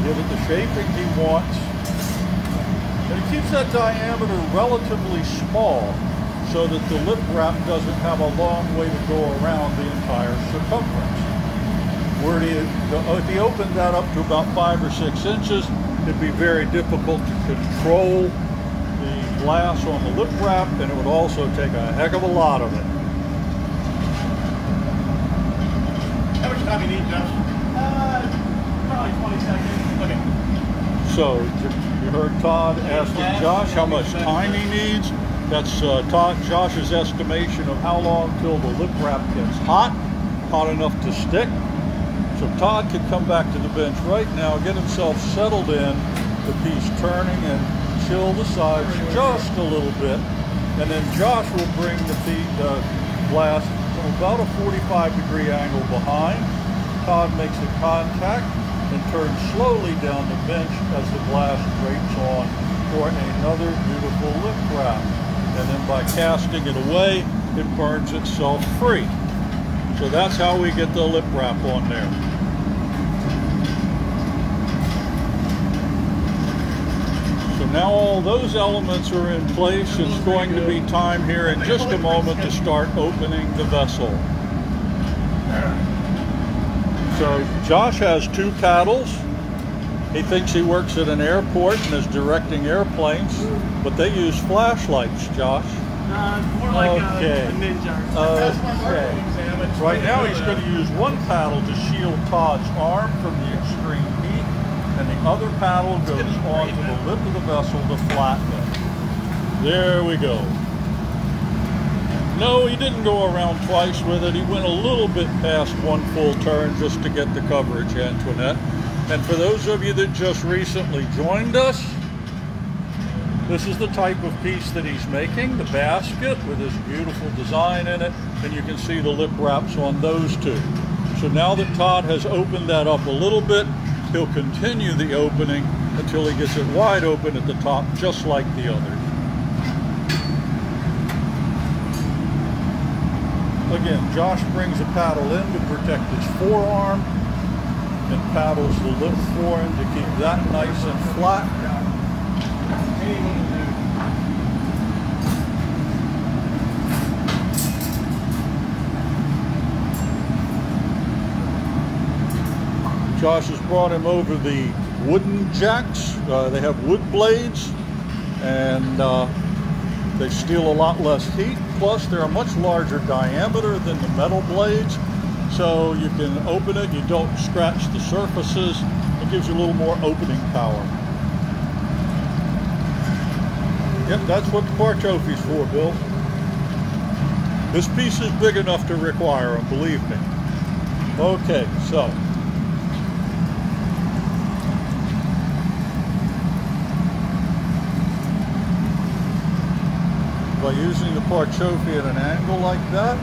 Give it the shaping he wants. And it keeps that diameter relatively small so that the lip wrap doesn't have a long way to go around the entire circumference. Where you, if you open that up to about five or six inches, it'd be very difficult to control the glass on the lip wrap and it would also take a heck of a lot of it. How much time you need, Josh? Uh, probably 20 seconds. Okay. So you heard Todd asking Josh how much time he needs. That's uh, Josh's estimation of how long till the lip wrap gets hot, hot enough to stick. So Todd can come back to the bench right now, get himself settled in, the piece turning and chill the sides just a little bit. And then Josh will bring the feet, uh, glass from about a 45 degree angle behind. Todd makes a contact and turns slowly down the bench as the glass drapes on for another beautiful lip wrap. And then by casting it away, it burns itself free. So that's how we get the lip wrap on there. So now all those elements are in place. It's going to be time here in just a moment to start opening the vessel. So Josh has two paddles. He thinks he works at an airport and is directing airplanes, but they use flashlights, Josh. Uh, more like Okay. a, a ninja. or. Okay. Right now he's going to use one paddle to shield Todd's arm from the extreme heat, and the other paddle goes onto the lip of the vessel to flatten it. There we go. No, he didn't go around twice with it. He went a little bit past one full turn just to get the coverage, Antoinette. And for those of you that just recently joined us, this is the type of piece that he's making, the basket with this beautiful design in it, and you can see the lip wraps on those two. So now that Todd has opened that up a little bit, he'll continue the opening until he gets it wide open at the top, just like the others. Again, Josh brings a paddle in to protect his forearm and paddles to lip for him to keep that nice and flat. Josh has brought him over the wooden jacks. Uh, they have wood blades and uh, they steal a lot less heat. Plus, they're a much larger diameter than the metal blades. So you can open it, you don't scratch the surfaces. It gives you a little more opening power. Yep, that's what the Parchoffi's for, Bill. This piece is big enough to require them, believe me. Okay, so by using the Parchoffi at an angle like that,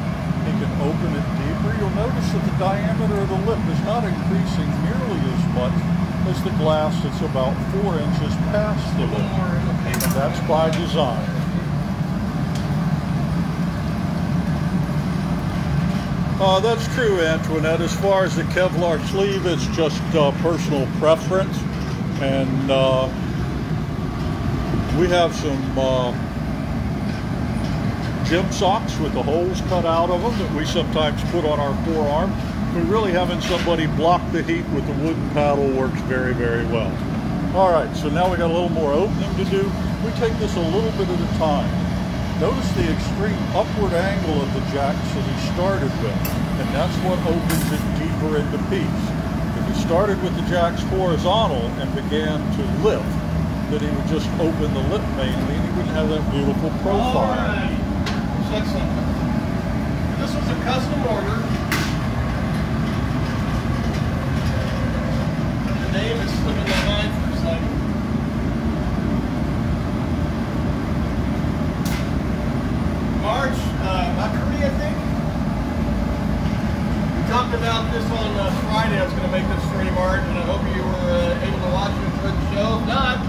he can open it you'll notice that the diameter of the lip is not increasing nearly as much as the glass that's about four inches past the lip. And that's by design. Uh, that's true, Antoinette. As far as the Kevlar sleeve, it's just uh, personal preference. And uh, we have some uh, gym socks with the holes cut out of them that we sometimes put on our forearm. But really having somebody block the heat with the wooden paddle works very, very well. All right, so now we got a little more opening to do. We take this a little bit at a time. Notice the extreme upward angle of the jacks that he started with, and that's what opens it deeper into piece. If he started with the jacks horizontal and began to lift, then he would just open the lip mainly and he wouldn't have that beautiful profile. Check something. This was a custom order. The name is slipping my mind for a second. March, uh, Makuri, I think. We talked about this on uh, Friday. I was going to make this stream, March, and I hope you were uh, able to watch and enjoy the show. If not,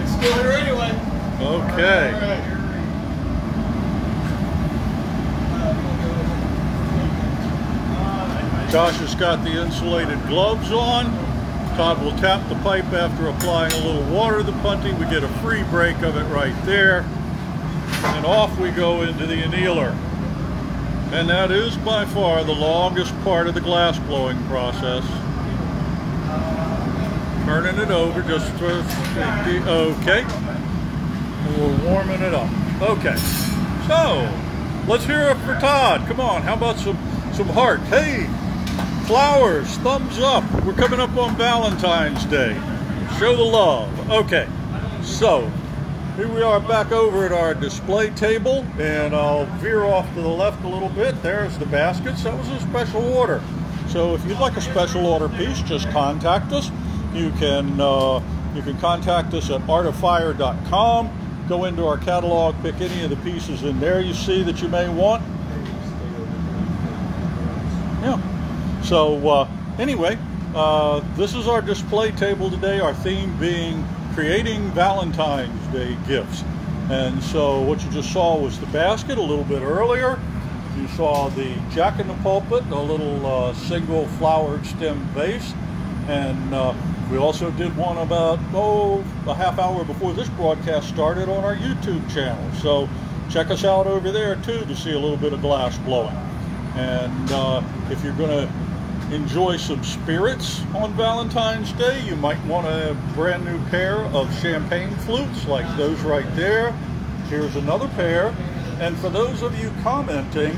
it's still here anyway. Okay. All right. Josh has got the insulated gloves on. Todd will tap the pipe after applying a little water to the punty. We get a free break of it right there. And off we go into the annealer. And that is by far the longest part of the glass blowing process. Turning it over just for okay. And we're warming it up. Okay. So, let's hear it for Todd. Come on, how about some some heart? Hey, flowers, thumbs up. We're coming up on Valentine's Day. Show the love. Okay. So, here we are back over at our display table, and I'll veer off to the left a little bit. There's the baskets. That was a special order. So if you'd like a special order piece, just contact us. You can uh, you can contact us at artoffire.com. Go into our catalog, pick any of the pieces in there you see that you may want. Yeah. So uh, anyway, uh, this is our display table today. Our theme being creating Valentine's Day gifts. And so what you just saw was the basket a little bit earlier. You saw the jack in the pulpit, a little uh, single flowered stem vase. And uh, we also did one about, oh, a half hour before this broadcast started on our YouTube channel. So check us out over there too to see a little bit of glass blowing. And uh, if you're going to enjoy some spirits on Valentine's Day, you might want a brand new pair of champagne flutes like those right there. Here's another pair. And for those of you commenting,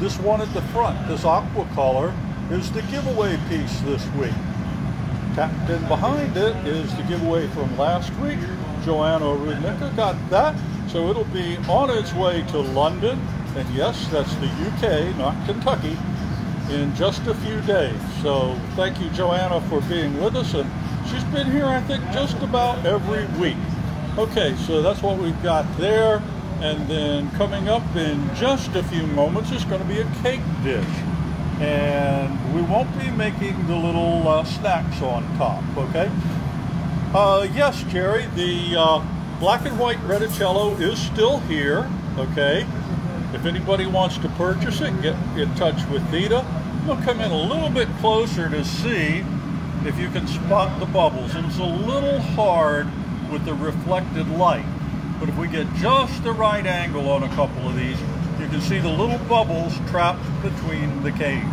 this one at the front, this aqua color, is the giveaway piece this week. Tapped in behind it is the giveaway from last week. Joanna Rudnicka got that, so it'll be on its way to London. And yes, that's the UK, not Kentucky, in just a few days. So thank you, Joanna, for being with us. And she's been here, I think, just about every week. Okay, so that's what we've got there. And then coming up in just a few moments is going to be a cake dish. And we won't be making the little uh, snacks on top, okay? Uh, yes, Jerry, the uh, black and white Reticello is still here, okay? If anybody wants to purchase it, get in touch with Theta. We'll come in a little bit closer to see if you can spot the bubbles. It's a little hard with the reflected light, but if we get just the right angle on a couple of these, you can see the little bubbles trapped between the caves.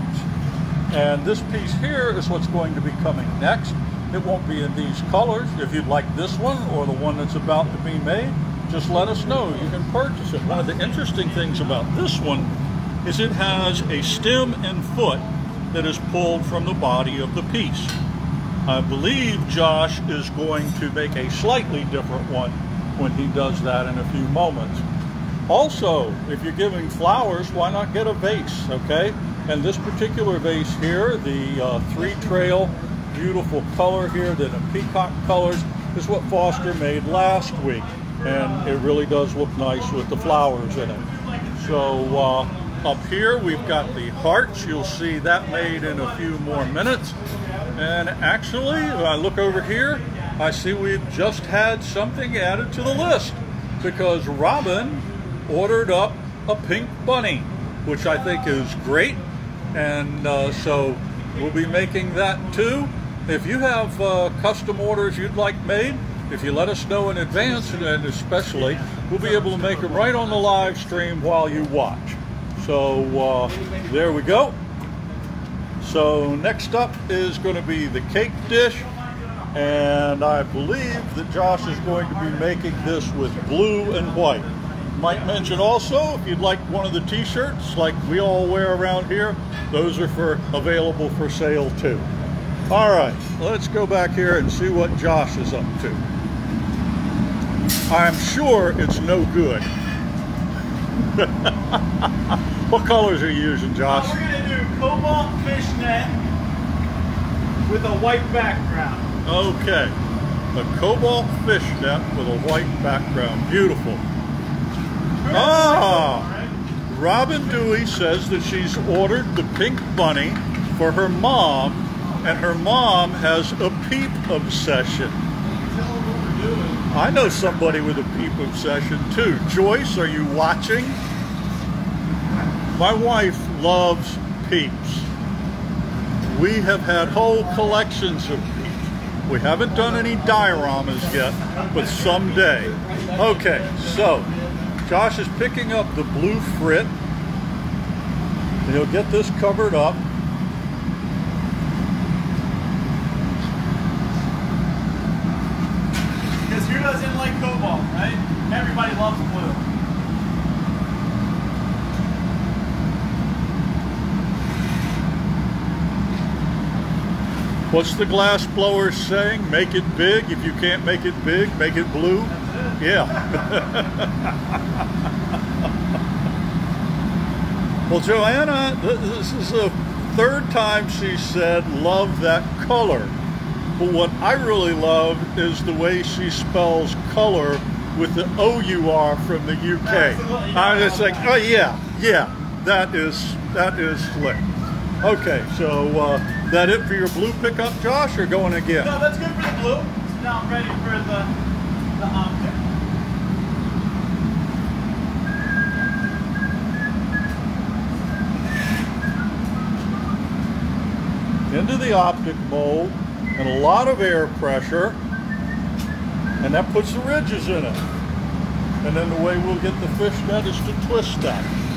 And this piece here is what's going to be coming next. It won't be in these colors. If you'd like this one or the one that's about to be made, just let us know. You can purchase it. One of the interesting things about this one is it has a stem and foot that is pulled from the body of the piece. I believe Josh is going to make a slightly different one when he does that in a few moments. Also, if you're giving flowers, why not get a vase, okay? And this particular vase here, the uh, three trail, beautiful color here, the peacock colors, is what Foster made last week. And it really does look nice with the flowers in it. So uh, up here, we've got the hearts. You'll see that made in a few more minutes. And actually, when I look over here, I see we've just had something added to the list because Robin ordered up a pink bunny, which I think is great. and uh, so we'll be making that too. If you have uh, custom orders you'd like made, if you let us know in advance, and especially, we'll be able to make them right on the live stream while you watch. So uh, there we go. So next up is going to be the cake dish. And I believe that Josh is going to be making this with blue and white. Might mention also, if you'd like one of the t-shirts like we all wear around here, those are for available for sale too. All right, let's go back here and see what Josh is up to. I'm sure it's no good. what colors are you using, Josh? Uh, we're gonna do cobalt fishnet with a white background. Okay. A cobalt fishnet with a white background. Beautiful. Ah! Robin Dewey says that she's ordered the pink bunny for her mom, and her mom has a peep obsession. I know somebody with a peep obsession too. Joyce, are you watching? My wife loves peeps. We have had whole collections of peeps. We haven't done any dioramas yet, but someday. Okay, so Josh is picking up the blue frit. He'll get this covered up. Because who doesn't like cobalt, right? Everybody loves blue. What's the glass blower saying? Make it big. If you can't make it big, make it blue. Yeah. well, Joanna, this is the third time she said love that color. But what I really love is the way she spells color with the O-U-R from the UK. I'm just like, oh yeah, yeah, that is, that is slick. Okay, so uh, that it for your blue pickup, Josh, or going again? No, that's good for the blue. So now I'm ready for the, the optic. into the optic mold and a lot of air pressure and that puts the ridges in it. And then the way we'll get the fish net is to twist that.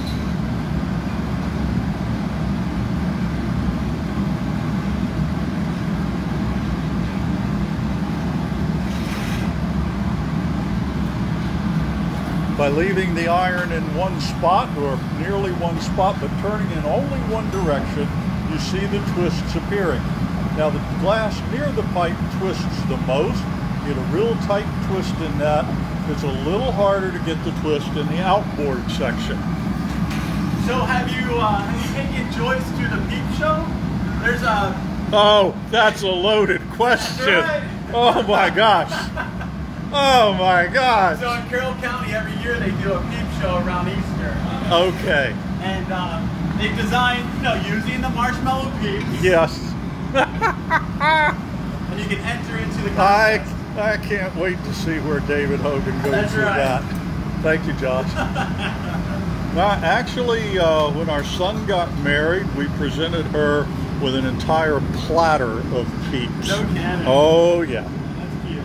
By leaving the iron in one spot or nearly one spot but turning in only one direction, you see the twists appearing. Now the glass near the pipe twists the most. You get a real tight twist in that. It's a little harder to get the twist in the outboard section. So have you, uh, have you taken Joyce to the peep show? There's a, Oh, that's a loaded question. Right. Oh my gosh. Oh my gosh. so in Carroll County every year they do a peep show around Easter. Okay. And um, they've designed, you know, using the marshmallow peeps. Yes. And you can enter into the contest. I I can't wait to see where David Hogan goes That's with right. that. Thank you, Josh. now, actually, uh, when our son got married, we presented her with an entire platter of peeps. No. Oh yeah.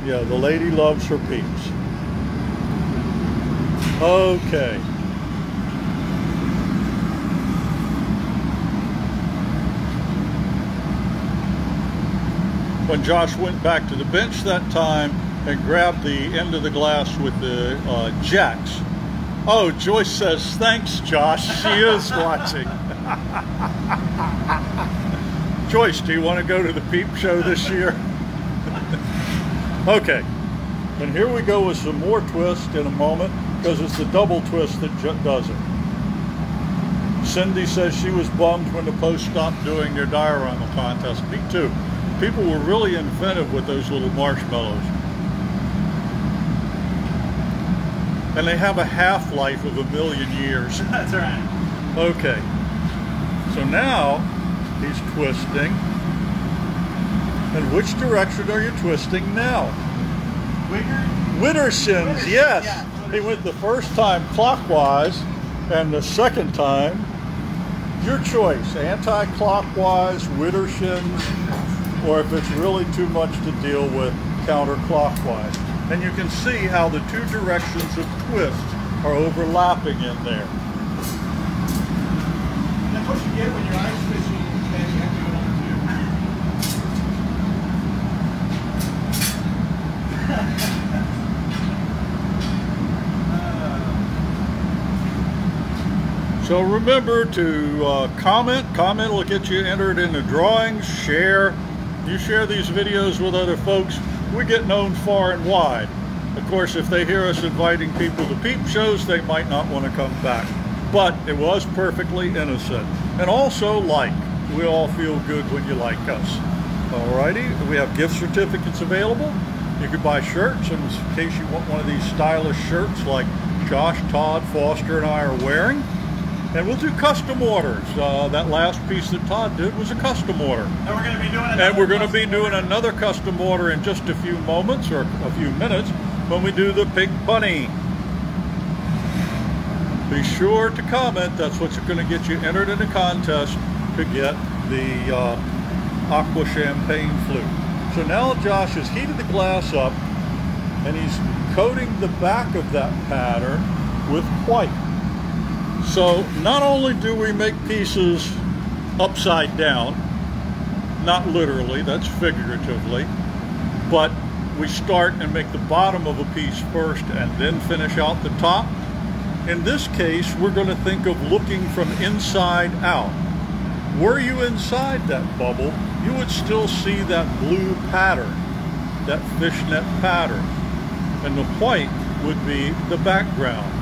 Yeah. The lady loves her peeps. Okay. when Josh went back to the bench that time and grabbed the end of the glass with the uh, jacks. Oh, Joyce says, thanks, Josh. She is watching. Joyce, do you want to go to the peep show this year? Okay. And here we go with some more twist in a moment because it's the double twist that does it. Cindy says she was bummed when the Post stopped doing their diorama contest. Me too. People were really inventive with those little marshmallows. And they have a half-life of a million years. That's right. Okay. So now he's twisting. And which direction are you twisting now? Widdershins, yes. yeah. He went the first time clockwise and the second time Your choice, anti-clockwise, Widdershins, or if it's really too much to deal with, counterclockwise. And you can see how the two directions of twist are overlapping in there. That's what you get when you're ice fishing and you have to go on two. So remember to uh, comment. Comment will get you entered in the drawings. Share. You share these videos with other folks. We get known far and wide. Of course, if they hear us inviting people to peep shows, they might not want to come back. But it was perfectly innocent. And also like. We all feel good when you like us. Alrighty, we have gift certificates available. You can buy shirts in case you want one of these stylish shirts like Josh, Todd, Foster, and I are wearing. And we'll do custom orders. Uh, that last piece that Todd did was a custom order. And we're going to be doing And we're going to be doing order. another custom order in just a few moments or a few minutes when we do the pig bunny. Be sure to comment. That's what's going to get you entered in the contest to get the uh, Aqua Champagne flute. So now Josh has heated the glass up and he's coating the back of that pattern with white. So not only do we make pieces upside down, not literally, that's figuratively, but we start and make the bottom of a piece first and then finish out the top. In this case, we're going to think of looking from inside out. Were you inside that bubble, you would still see that blue pattern, that fishnet pattern, and the white would be the background.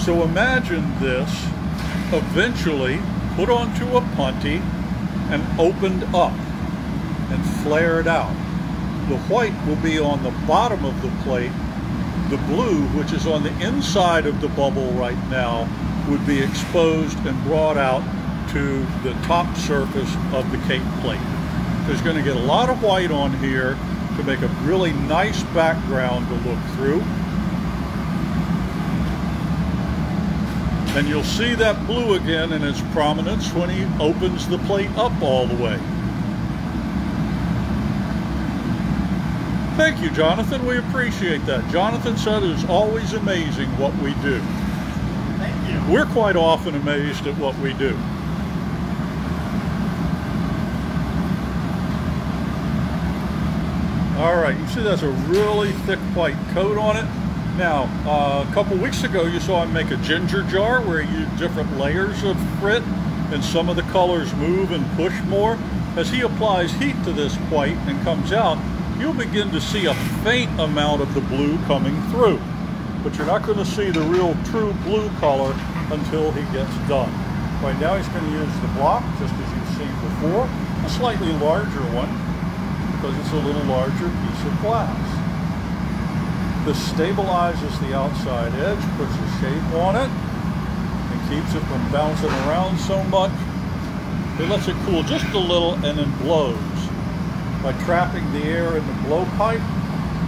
So imagine this eventually put onto a punty and opened up and flared out. The white will be on the bottom of the plate. The blue, which is on the inside of the bubble right now, would be exposed and brought out to the top surface of the cake plate. There's going to get a lot of white on here to make a really nice background to look through. And you'll see that blue again in its prominence when he opens the plate up all the way. Thank you, Jonathan. We appreciate that. Jonathan said it is always amazing what we do. Thank you. We're quite often amazed at what we do. All right, you see that's a really thick white coat on it. Now, uh, a couple weeks ago you saw him make a ginger jar where you used different layers of frit and some of the colors move and push more. As he applies heat to this white and comes out, you'll begin to see a faint amount of the blue coming through. But you're not going to see the real true blue color until he gets done. Right now he's going to use the block, just as you've seen before, a slightly larger one, because it's a little larger piece of glass. This stabilizes the outside edge, puts a shape on it, and keeps it from bouncing around so much. It lets it cool just a little and then blows. By trapping the air in the blowpipe,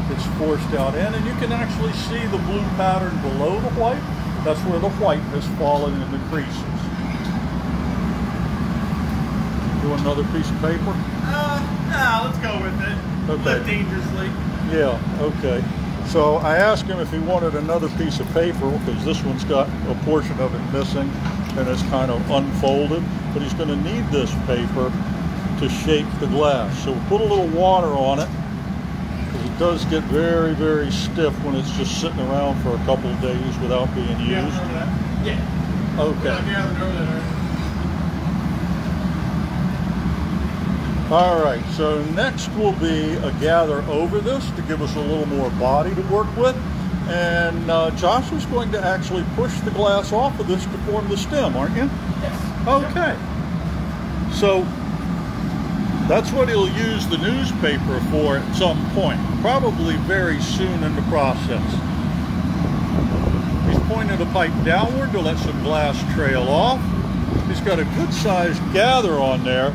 it's forced out in, and you can actually see the blue pattern below the white. That's where the white has fallen in the creases. Do another piece of paper? Uh, nah, let's go with it. Okay. Live dangerously. Yeah, okay. So I asked him if he wanted another piece of paper because this one's got a portion of it missing and it's kind of unfolded, but he's going to need this paper to shape the glass. So we'll put a little water on it because it does get very, very stiff when it's just sitting around for a couple of days without being used. Yeah. Okay. Yeah, remember that. right? All right, so next will be a gather over this to give us a little more body to work with. And uh, Josh is going to actually push the glass off of this to form the stem, aren't you? Yes. Okay. So that's what he'll use the newspaper for at some point, probably very soon in the process. He's pointing the pipe downward to let some glass trail off. He's got a good sized gather on there,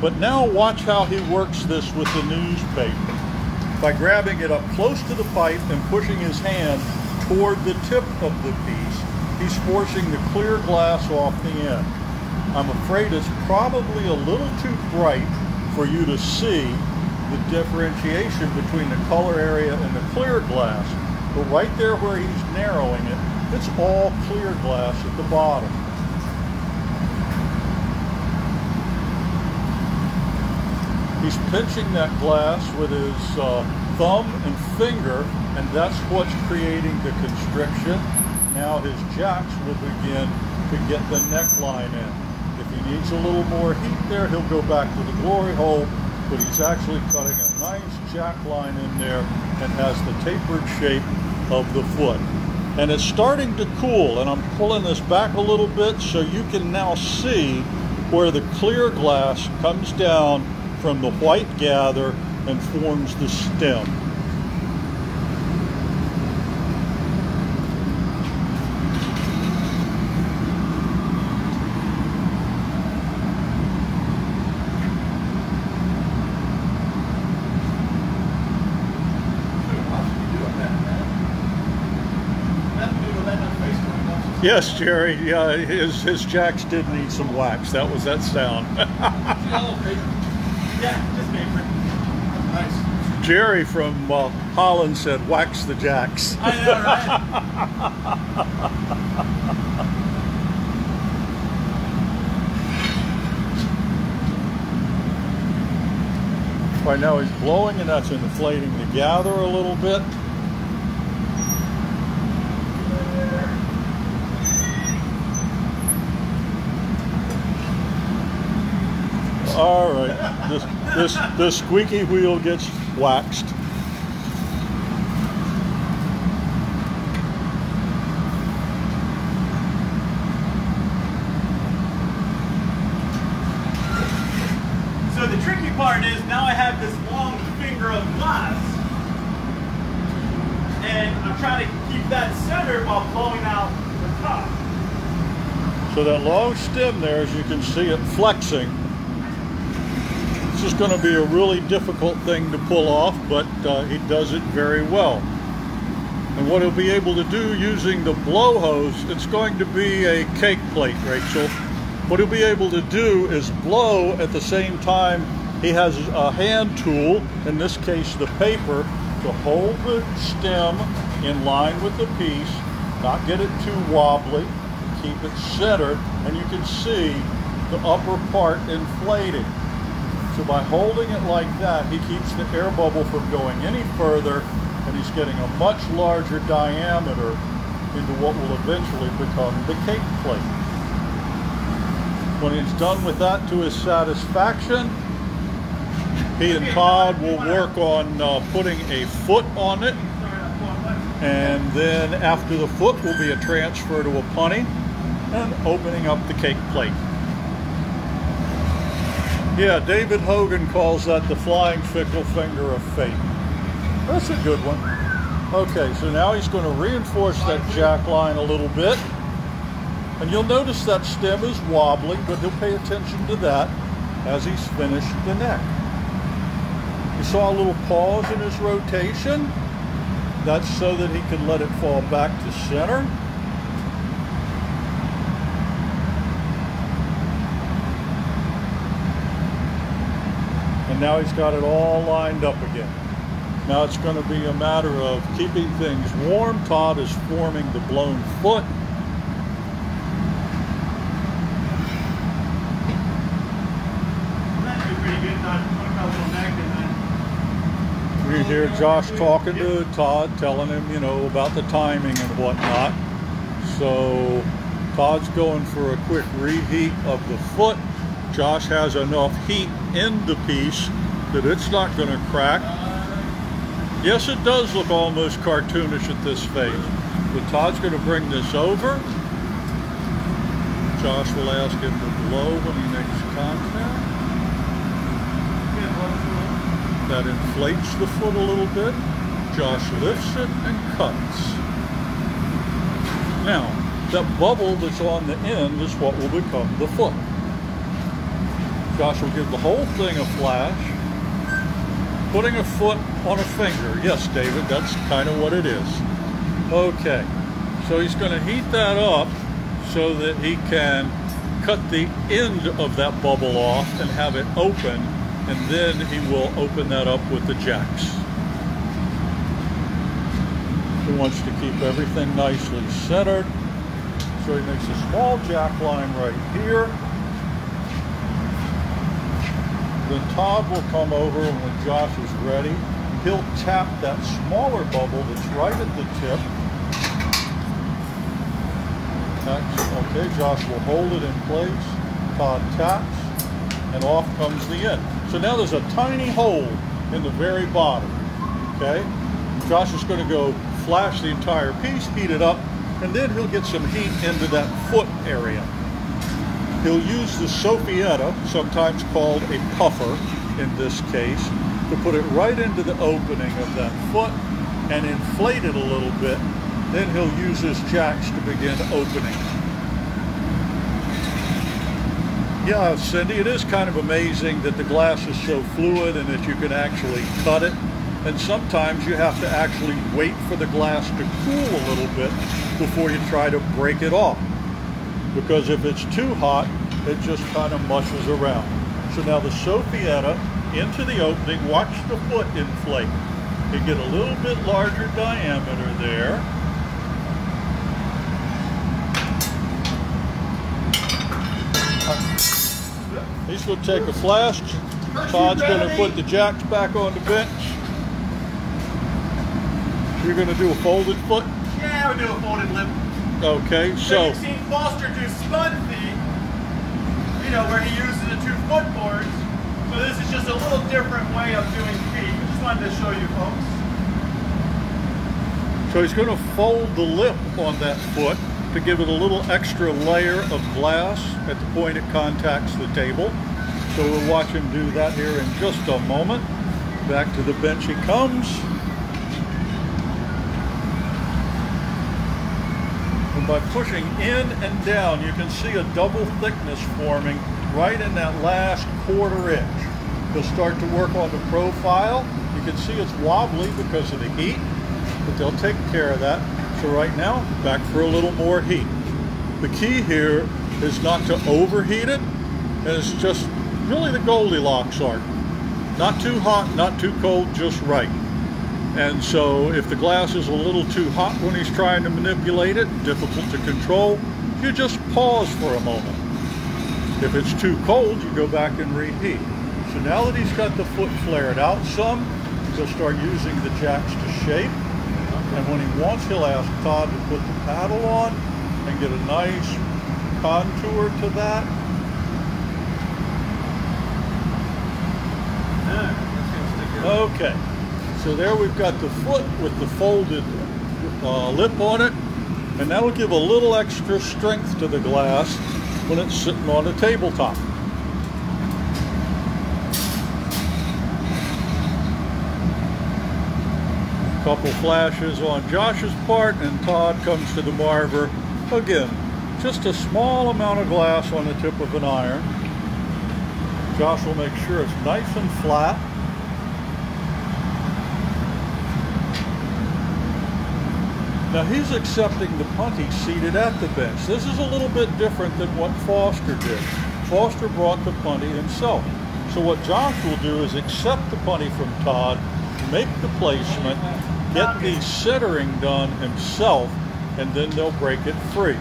but now watch how he works this with the newspaper. By grabbing it up close to the pipe and pushing his hand toward the tip of the piece, he's forcing the clear glass off the end. I'm afraid it's probably a little too bright for you to see the differentiation between the color area and the clear glass. But right there where he's narrowing it, it's all clear glass at the bottom. He's pinching that glass with his uh, thumb and finger, and that's what's creating the constriction. Now his jacks will begin to get the neckline in. If he needs a little more heat there, he'll go back to the glory hole, but he's actually cutting a nice jack line in there and has the tapered shape of the foot. And it's starting to cool, and I'm pulling this back a little bit so you can now see where the clear glass comes down from the white gather and forms the stem. Yes, Jerry. His his jacks did need some wax. That was that sound. Yeah, just paper. Nice. Jerry from uh, Holland said, "Wax the jacks." I know, right? Right now he's blowing, and that's inflating the gather a little bit. All right, this this this squeaky wheel gets waxed. So the tricky part is now I have this long finger of glass, and I'm trying to keep that centered while blowing out the top. So that long stem there, as you can see it flexing, going to be a really difficult thing to pull off, but uh, he does it very well. And what he'll be able to do using the blow hose, it's going to be a cake plate, Rachel. What he'll be able to do is blow at the same time he has a hand tool, in this case the paper, to hold the stem in line with the piece, not get it too wobbly, keep it centered, and you can see the upper part inflating. So by holding it like that, he keeps the air bubble from going any further, and he's getting a much larger diameter into what will eventually become the cake plate. When he's done with that to his satisfaction, he and Todd will work on uh, putting a foot on it, and then after the foot will be a transfer to a punty and opening up the cake plate. Yeah, David Hogan calls that the flying fickle finger of fate. That's a good one. Okay, so now he's going to reinforce that jack line a little bit. And you'll notice that stem is wobbly, but he'll pay attention to that as he's finished the neck. You saw a little pause in his rotation. That's so that he can let it fall back to center. And now he's got it all lined up again. Now it's going to be a matter of keeping things warm. Todd is forming the blown foot. That'd be pretty good. Not put a neck in that. You hear Josh talking to Todd, telling him, you know, about the timing and whatnot. So Todd's going for a quick reheat of the foot. Josh has enough heat in the piece that it's not going to crack. Yes, it does look almost cartoonish at this phase. But Todd's going to bring this over. Josh will ask him to blow when he makes contact. That inflates the foot a little bit. Josh lifts it and cuts. Now, that bubble that's on the end is what will become the foot. Josh will give the whole thing a flash. Putting a foot on a finger. Yes, David, that's kind of what it is. Okay, so he's going to heat that up so that he can cut the end of that bubble off and have it open, and then he will open that up with the jacks. He wants to keep everything nicely centered. So he makes a small jack line right here. Then Todd will come over and when Josh is ready, he'll tap that smaller bubble that's right at the tip. Okay, Josh will hold it in place. Todd taps, and off comes the end. So now there's a tiny hole in the very bottom. Okay, Josh is going to go flash the entire piece, heat it up, and then he'll get some heat into that foot area. He'll use the soffietta, sometimes called a puffer in this case, to put it right into the opening of that foot and inflate it a little bit. Then he'll use his jacks to begin opening. Yeah, Cindy, it is kind of amazing that the glass is so fluid and that you can actually cut it. And sometimes you have to actually wait for the glass to cool a little bit before you try to break it off because if it's too hot, it just kind of mushes around. So now the soffietta into the opening, watch the foot inflate. You get a little bit larger diameter there. He's going to take a flask. Todd's going to put the jacks back on the bench. You're going to do a folded foot? Yeah, we do a folded lip. Okay, So so you've seen Foster do spud feet, you know, where he uses the two footboards. So this is just a little different way of doing feet. I just wanted to show you folks. So he's going to fold the lip on that foot to give it a little extra layer of glass at the point it contacts the table. So we'll watch him do that here in just a moment. Back to the bench he comes. By pushing in and down, you can see a double thickness forming right in that last quarter inch. He'll start to work on the profile. You can see it's wobbly because of the heat, but they'll take care of that. So right now, back for a little more heat. The key here is not to overheat it, and it's just really the Goldilocks art. Not too hot, not too cold, just right. And so if the glass is a little too hot when he's trying to manipulate it, difficult to control, you just pause for a moment. If it's too cold, you go back and reheat. So now that he's got the foot flared out some, he'll start using the jacks to shape. And when he wants, he'll ask Todd to put the paddle on and get a nice contour to that. Okay, so there we've got the foot with the folded uh, lip on it, and that'll give a little extra strength to the glass when it's sitting on a tabletop. Couple flashes on Josh's part, and Todd comes to the marver. Again, just a small amount of glass on the tip of an iron. Josh will make sure it's nice and flat. Now he's accepting the punty seated at the bench. This is a little bit different than what Foster did. Foster brought the punty himself. So what Josh will do is accept the punty from Todd, make the placement, get the centering done himself, and then they'll break it free.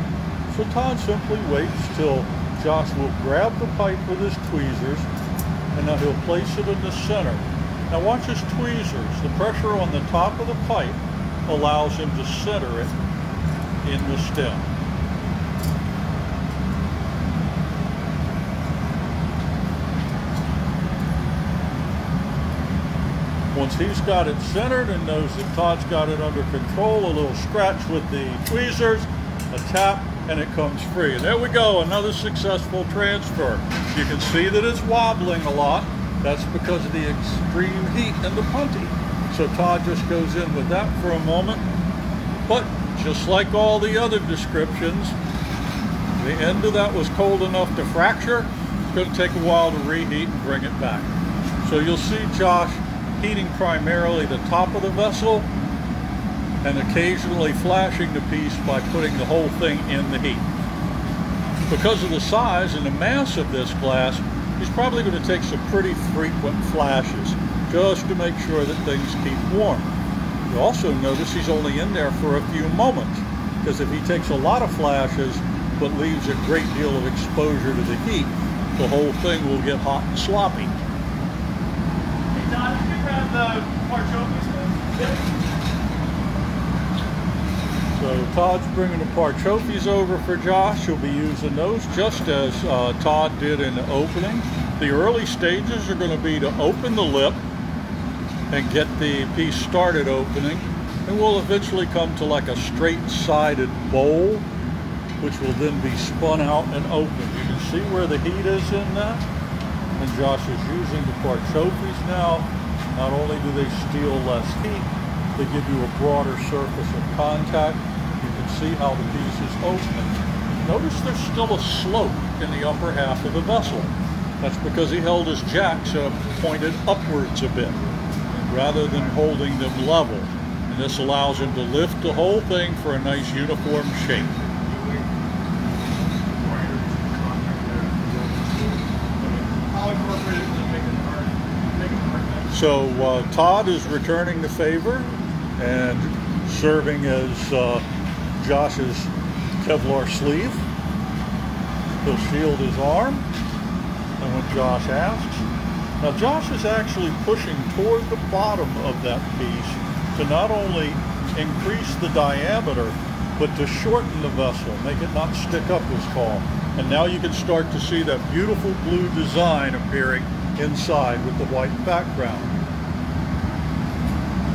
So Todd simply waits till Josh will grab the pipe with his tweezers, and now he'll place it in the center. Now watch his tweezers. The pressure on the top of the pipe allows him to center it in the stem. Once he's got it centered and knows that Todd's got it under control, a little scratch with the tweezers, a tap, and it comes free. And there we go, another successful transfer. You can see that it's wobbling a lot. That's because of the extreme heat in the punty. So Todd just goes in with that for a moment. But just like all the other descriptions, the end of that was cold enough to fracture. It's going to take a while to reheat and bring it back. So you'll see Josh heating primarily the top of the vessel and occasionally flashing the piece by putting the whole thing in the heat. because of the size and the mass of this glass, he's probably going to take some pretty frequent flashes just to make sure that things keep warm. You also notice he's only in there for a few moments because if he takes a lot of flashes but leaves a great deal of exposure to the heat, the whole thing will get hot and sloppy. Hey, Don, did you grab the? So Todd's bringing the Parchopes over for Josh. He'll be using those just as uh, Todd did in the opening. The early stages are going to be to open the lip and get the piece started opening. And we'll eventually come to like a straight-sided bowl, which will then be spun out and opened. You can see where the heat is in that. And Josh is using the Parchopes now. Not only do they steal less heat, they give you a broader surface of contact. You can see how the piece is opening. Notice there's still a slope in the upper half of the vessel. That's because he held his jacks uh, pointed upwards a bit rather than holding them level. And this allows him to lift the whole thing for a nice uniform shape. So uh, Todd is returning the favor and serving as uh, Josh's Kevlar sleeve. He'll shield his arm. And when Josh asks, now Josh is actually pushing toward the bottom of that piece to not only increase the diameter, but to shorten the vessel, make it not stick up as tall. And now you can start to see that beautiful blue design appearing inside with the white background.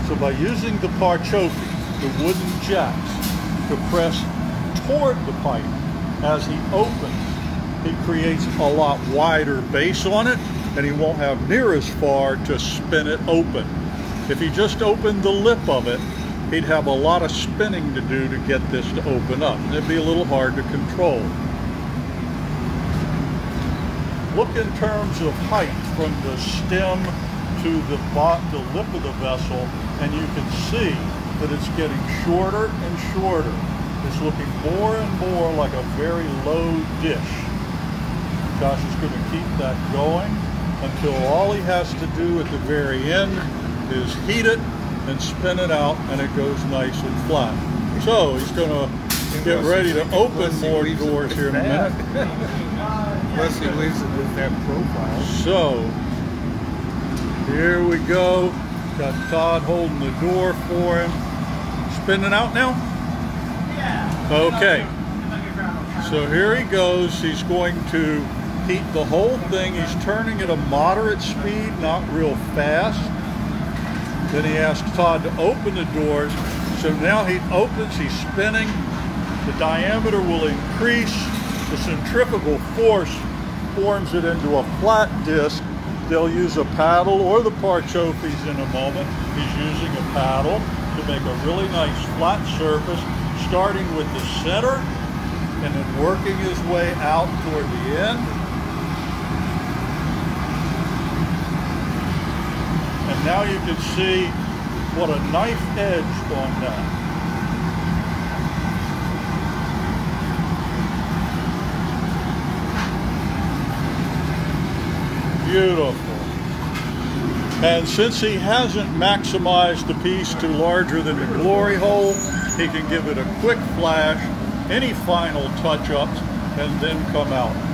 So by using the parchopi, the wooden jacks, to press toward the pipe as he opens, he creates a lot wider base on it and he won't have near as far to spin it open. If he just opened the lip of it, he'd have a lot of spinning to do to get this to open up. And it'd be a little hard to control. Look in terms of height from the stem to the, the lip of the vessel, and you can see that it's getting shorter and shorter. It's looking more and more like a very low dish. Josh is going to keep that going until all he has to do at the very end is heat it and spin it out and it goes nice and flat. So he's going to get ready to open more doors here in a minute. Unless he leaves it with that profile. So here we go. Got Todd holding the door for him. Spinning out now? Yeah. Okay. And then you grab a So here he goes. He's going to the whole thing. He's turning at a moderate speed, not real fast. Then he asks Todd to open the doors. So now he opens, he's spinning. The diameter will increase. The centrifugal force forms it into a flat disc. They'll use a paddle or the Parchopes in a moment. He's using a paddle to make a really nice flat surface, starting with the center and then working his way out toward the end. Now you can see what a knife edge on that. Beautiful. And since he hasn't maximized the piece to larger than the glory hole, he can give it a quick flash, any final touch-ups, and then come out.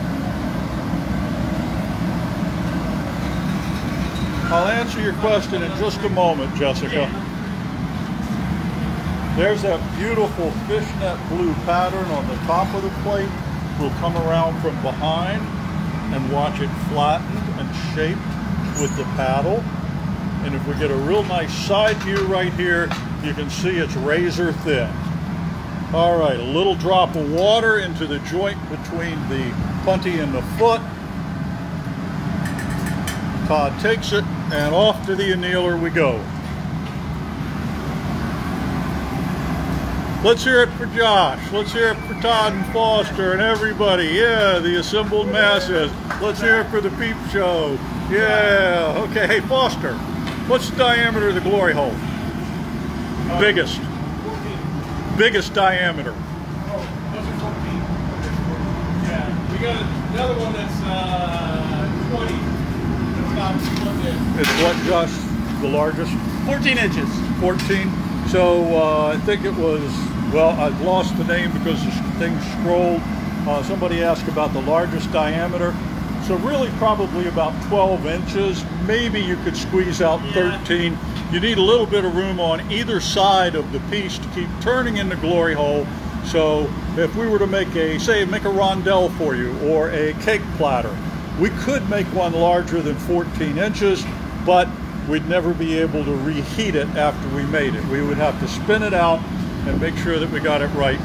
I'll answer your question in just a moment, Jessica. There's that beautiful fishnet blue pattern on the top of the plate. We'll come around from behind and watch it flattened and shaped with the paddle. And if we get a real nice side view right here, you can see it's razor thin. All right, a little drop of water into the joint between the punty and the foot. Todd takes it and off to the annealer we go. Let's hear it for Josh. Let's hear it for Todd and Foster and everybody. Yeah, the assembled masses. Let's hear it for the peep show. Yeah. Okay, hey Foster, what's the diameter of the glory hole? Biggest. Biggest diameter. Oh, those are 14. Yeah. We got another one that's uh, 20. That's about split in. It's what, Josh? The largest? 14 inches. 14. So uh, I think it was, well, I've lost the name because the thing scrolled. Uh, somebody asked about the largest diameter. So really probably about 12 inches. Maybe you could squeeze out Yeah. 13. You need a little bit of room on either side of the piece to keep turning in the glory hole. So if we were to make a, say, make a rondelle for you or a cake platter, we could make one larger than 14 inches, but we'd never be able to reheat it after we made it. We would have to spin it out and make sure that we got it right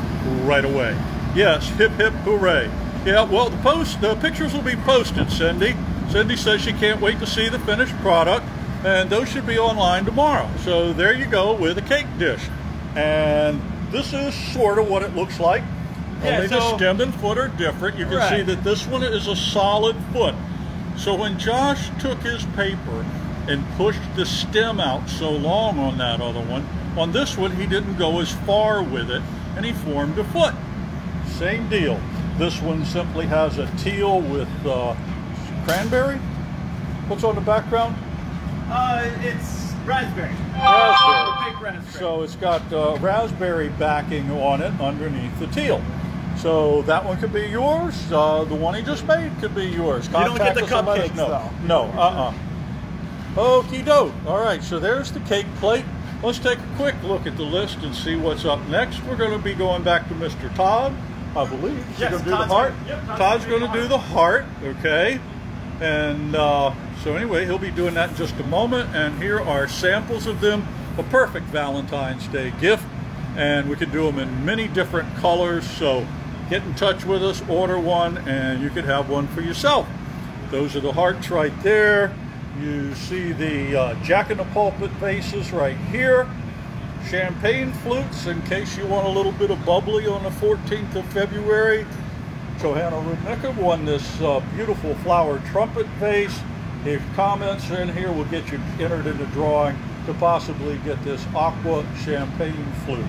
right away. Yes, hip hip hooray. Yeah, well, the post, the pictures will be posted, Cindy. Cindy says she can't wait to see the finished product, and those should be online tomorrow. So there you go with a cake dish. And this is sort of what it looks like. Yeah, Only the stem and foot are different. You can Right. see that this one is a solid foot. So when Josh took his paper and pushed the stem out so long on that other one, on this one he didn't go as far with it and he formed a foot. Same deal. This one simply has a teal with uh, cranberry. What's on the background? Uh, it's raspberry. Raspberry. Pink raspberry. So it's got uh, raspberry backing on it underneath the teal. So that one could be yours. Uh, the one he just made could be yours. You don't get the cupcakes, know. though. No, uh-uh. Okie doke. All right, so there's the cake plate. Let's take a quick look at the list and see what's up next. We're going to be going back to Mr. Todd, I believe. Is he Yes, going to do the heart? gonna- yep, Todd's Todd's do the do the heart, okay? And uh, so anyway, he'll be doing that in just a moment. And here are samples of them. A perfect Valentine's Day gift. And we can do them in many different colors. So get in touch with us, order one, and you could have one for yourself. Those are the hearts right there. You see the uh, Jack in the Pulpit vases right here. Champagne flutes in case you want a little bit of bubbly on the 14th of February. Johanna Rudnicka won this uh, beautiful flower trumpet vase. If comments are in here, we'll get you entered in the drawing to possibly get this aqua champagne flute.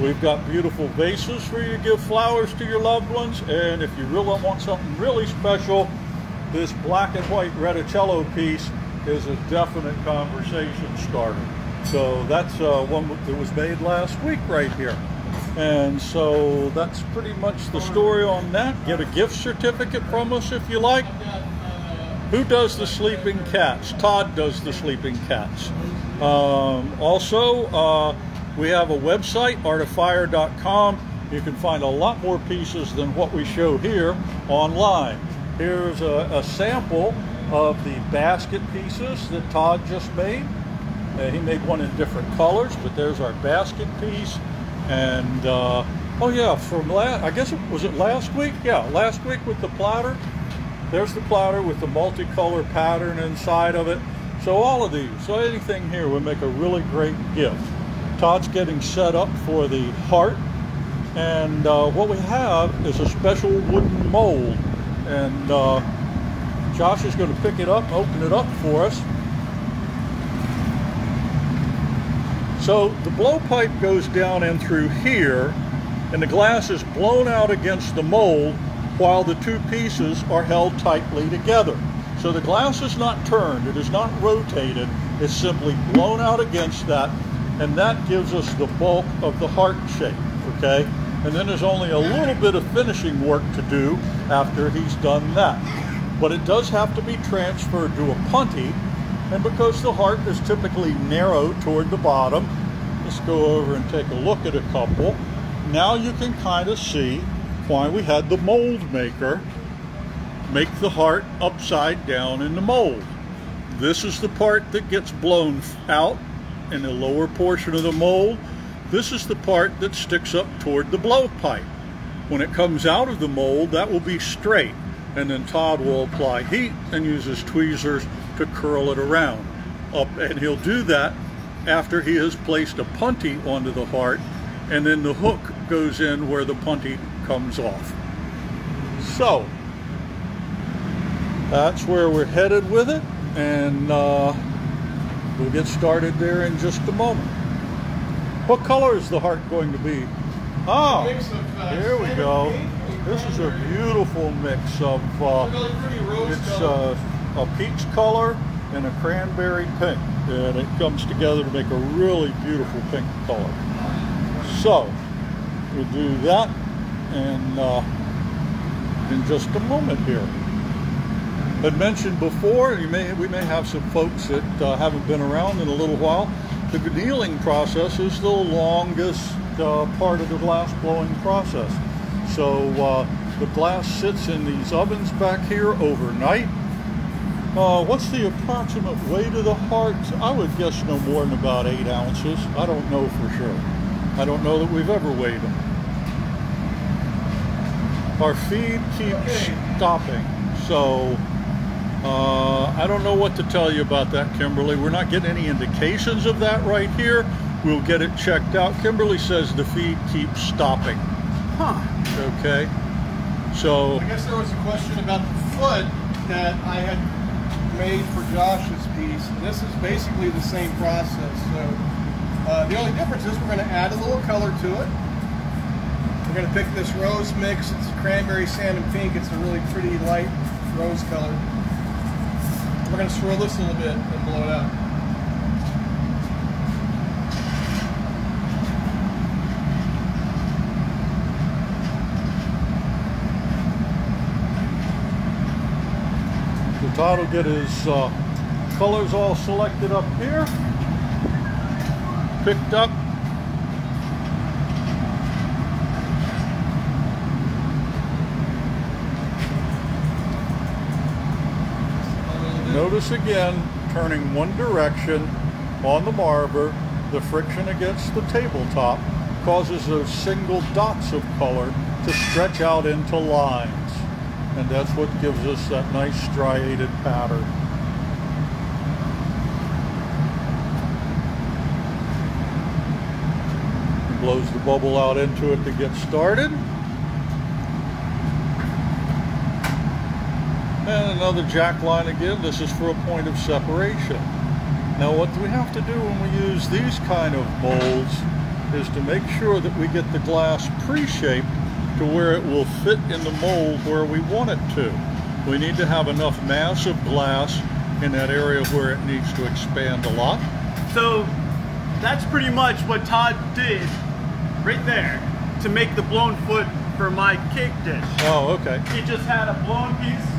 We've got beautiful vases for you to give flowers to your loved ones, and if you really want something really special, this black and white Reticello piece is a definite conversation starter. So that's uh, one that was made last week right here. And so that's pretty much the story on that. Get a gift certificate from us if you like. Who does the sleeping cats? Todd does the sleeping cats. Um, also, uh, we have a website, artoffire.com. You can find a lot more pieces than what we show here online. Here's a, a sample of the basket pieces that Todd just made. Uh, he made one in different colors, but there's our basket piece. And uh, oh yeah, from last, I guess it was it last week? Yeah, last week with the platter. There's the platter with the multicolor pattern inside of it. So all of these, so anything here would make a really great gift. Todd's getting set up for the heart. And uh, what we have is a special wooden mold. And uh, Josh is going to pick it up open it up for us. So the blowpipe goes down in through here, and the glass is blown out against the mold while the two pieces are held tightly together. So the glass is not turned, it is not rotated, it's simply blown out against that, and that gives us the bulk of the heart shape, okay? And then there's only a little bit of finishing work to do after he's done that. But it does have to be transferred to a punty, and because the heart is typically narrow toward the bottom, let's go over and take a look at a couple. Now you can kind of see why we had the mold maker make the heart upside down in the mold. This is the part that gets blown out in the lower portion of the mold. This is the part that sticks up toward the blowpipe. When it comes out of the mold, that will be straight, and then Todd will apply heat and use his tweezers to curl it around. Up, and he'll do that after he has placed a punty onto the heart, and then the hook goes in where the punty comes off. So, that's where we're headed with it, and uh, we'll get started there in just a moment. What color is the heart going to be? Oh, of, uh, here we go. This is a beautiful mix of, uh, Really pretty rose it's uh, a peach color and a cranberry pink. And it comes together to make a really beautiful pink color. So, we'll do that and uh, in just a moment here. I mentioned before, you may, we may have some folks that uh, haven't been around in a little while. The annealing process is the longest uh, part of the glass blowing process. So uh, the glass sits in these ovens back here overnight. Uh, what's the approximate weight of the heart? I would guess no more than about eight ounces. I don't know for sure. I don't know that we've ever weighed them. Our feed keeps Okay. stopping, so uh, I don't know what to tell you about that, Kimberly. We're not getting any indications of that right here. We'll get it checked out. Kimberly says the feed keeps stopping. Huh. Okay, so I guess there was a question about the foot that I had made for Josh's piece. This is basically the same process. So uh, the only difference is we're going to add a little color to it. We're going to pick this rose mix. It's cranberry, sand, and pink. It's a really pretty light rose color. We're going to swirl this a little bit and blow it out. So Todd will get his uh, colors all selected up here, picked up. Notice again, turning one direction on the marver, the friction against the tabletop causes those single dots of color to stretch out into lines. And that's what gives us that nice striated pattern. Blows the bubble out into it to get started. And another jack line again. This is for a point of separation. Now what we have to do when we use these kind of molds is to make sure that we get the glass pre-shaped to where it will fit in the mold where we want it to. We need to have enough mass of glass in that area where it needs to expand a lot. So that's pretty much what Todd did right there to make the blown foot for my cake dish. Oh, okay. He just had a blown piece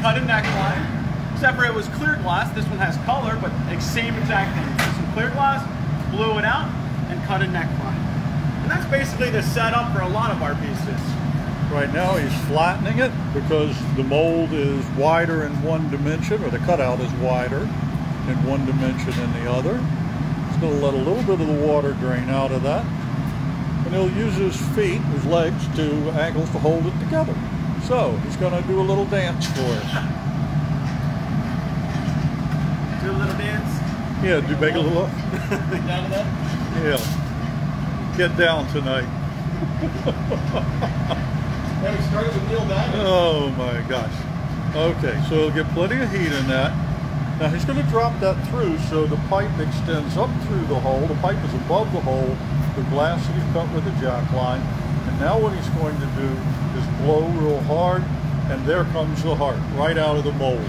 cut a neckline. Except for it was clear glass. This one has color, but same exact thing. Some clear glass, blew it out, and cut a neckline. And that's basically the setup for a lot of our pieces. Right now he's flattening it because the mold is wider in one dimension, or the cutout is wider in one dimension than the other. He's going to let a little bit of the water drain out of that. And he'll use his feet, his legs, to angles to hold it together. So he's going to do a little dance for us. Do a little dance. Yeah, do make a little, Down to that? yeah. Get down tonight. Yeah, we started with Neil Diamond. Oh my gosh. Okay, so he'll get plenty of heat in that. Now he's going to drop that through so the pipe extends up through the hole. The pipe is above the hole, the glass that he cut with the jack line. And now what he's going to do blow real hard, and there comes the heart right out of the mold.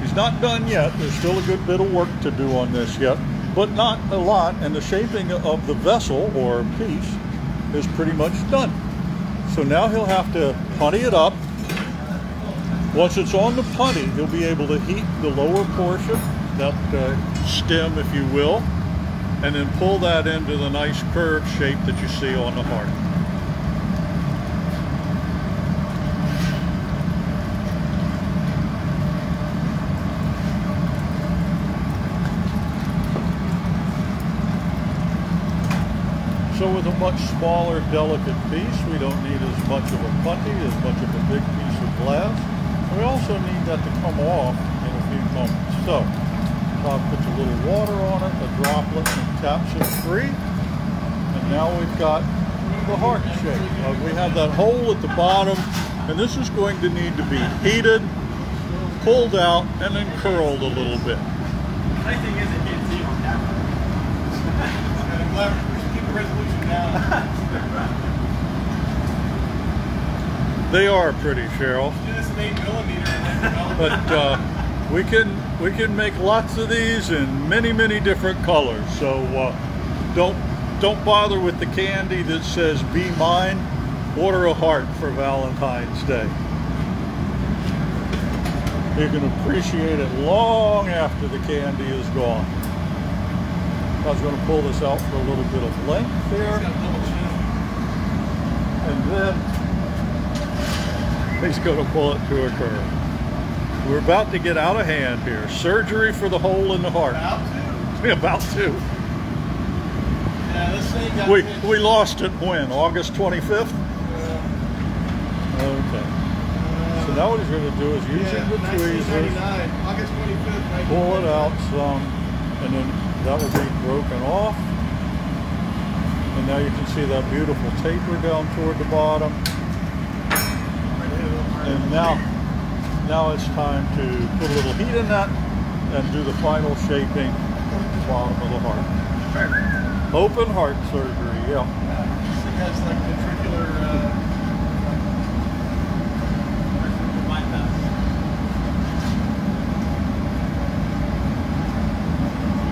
He's not done yet. There's still a good bit of work to do on this yet, but not a lot. And the shaping of the vessel or piece is pretty much done. So now he'll have to punty it up. Once it's on the punty, he'll be able to heat the lower portion, that uh, stem, if you will, and then pull that into the nice curved shape that you see on the heart. With a much smaller, delicate piece, we don't need as much of a punty, as much of a big piece of glass. We also need that to come off in a few moments. So, Bob puts a little water on it, a droplet, and taps it free. And now we've got the heart shape. Uh, we have that hole at the bottom, and this is going to need to be heated, pulled out, and then curled a little bit. Nice thing is it can't see it on camera. Yeah, I'm glad we should keep the resolution down. They are pretty, Cheryl. Do this in eight millimeter and then develop But uh, we can we can make lots of these in many many different colors. So uh, don't don't bother with the candy that says "Be mine." Order a heart for Valentine's Day. You can appreciate it long after the candy is gone. I was going to pull this out for a little bit of length there, got a double chin. and then he's going to pull it to a curve. We're about to get out of hand here. Surgery for the hole in the heart. About two. About to. Yeah, this thing got We, we lost it when? August 25th? Uh, Okay. So now what he's going to do is using yeah, the tweezers, August 25th, pull it out some, and then that will be broken off. And now you can see that beautiful taper down toward the bottom. And now, now it's time to put a little heat in that and do the final shaping at the bottom of the heart. Open heart surgery, yeah. This thing has like ventricular. Uh,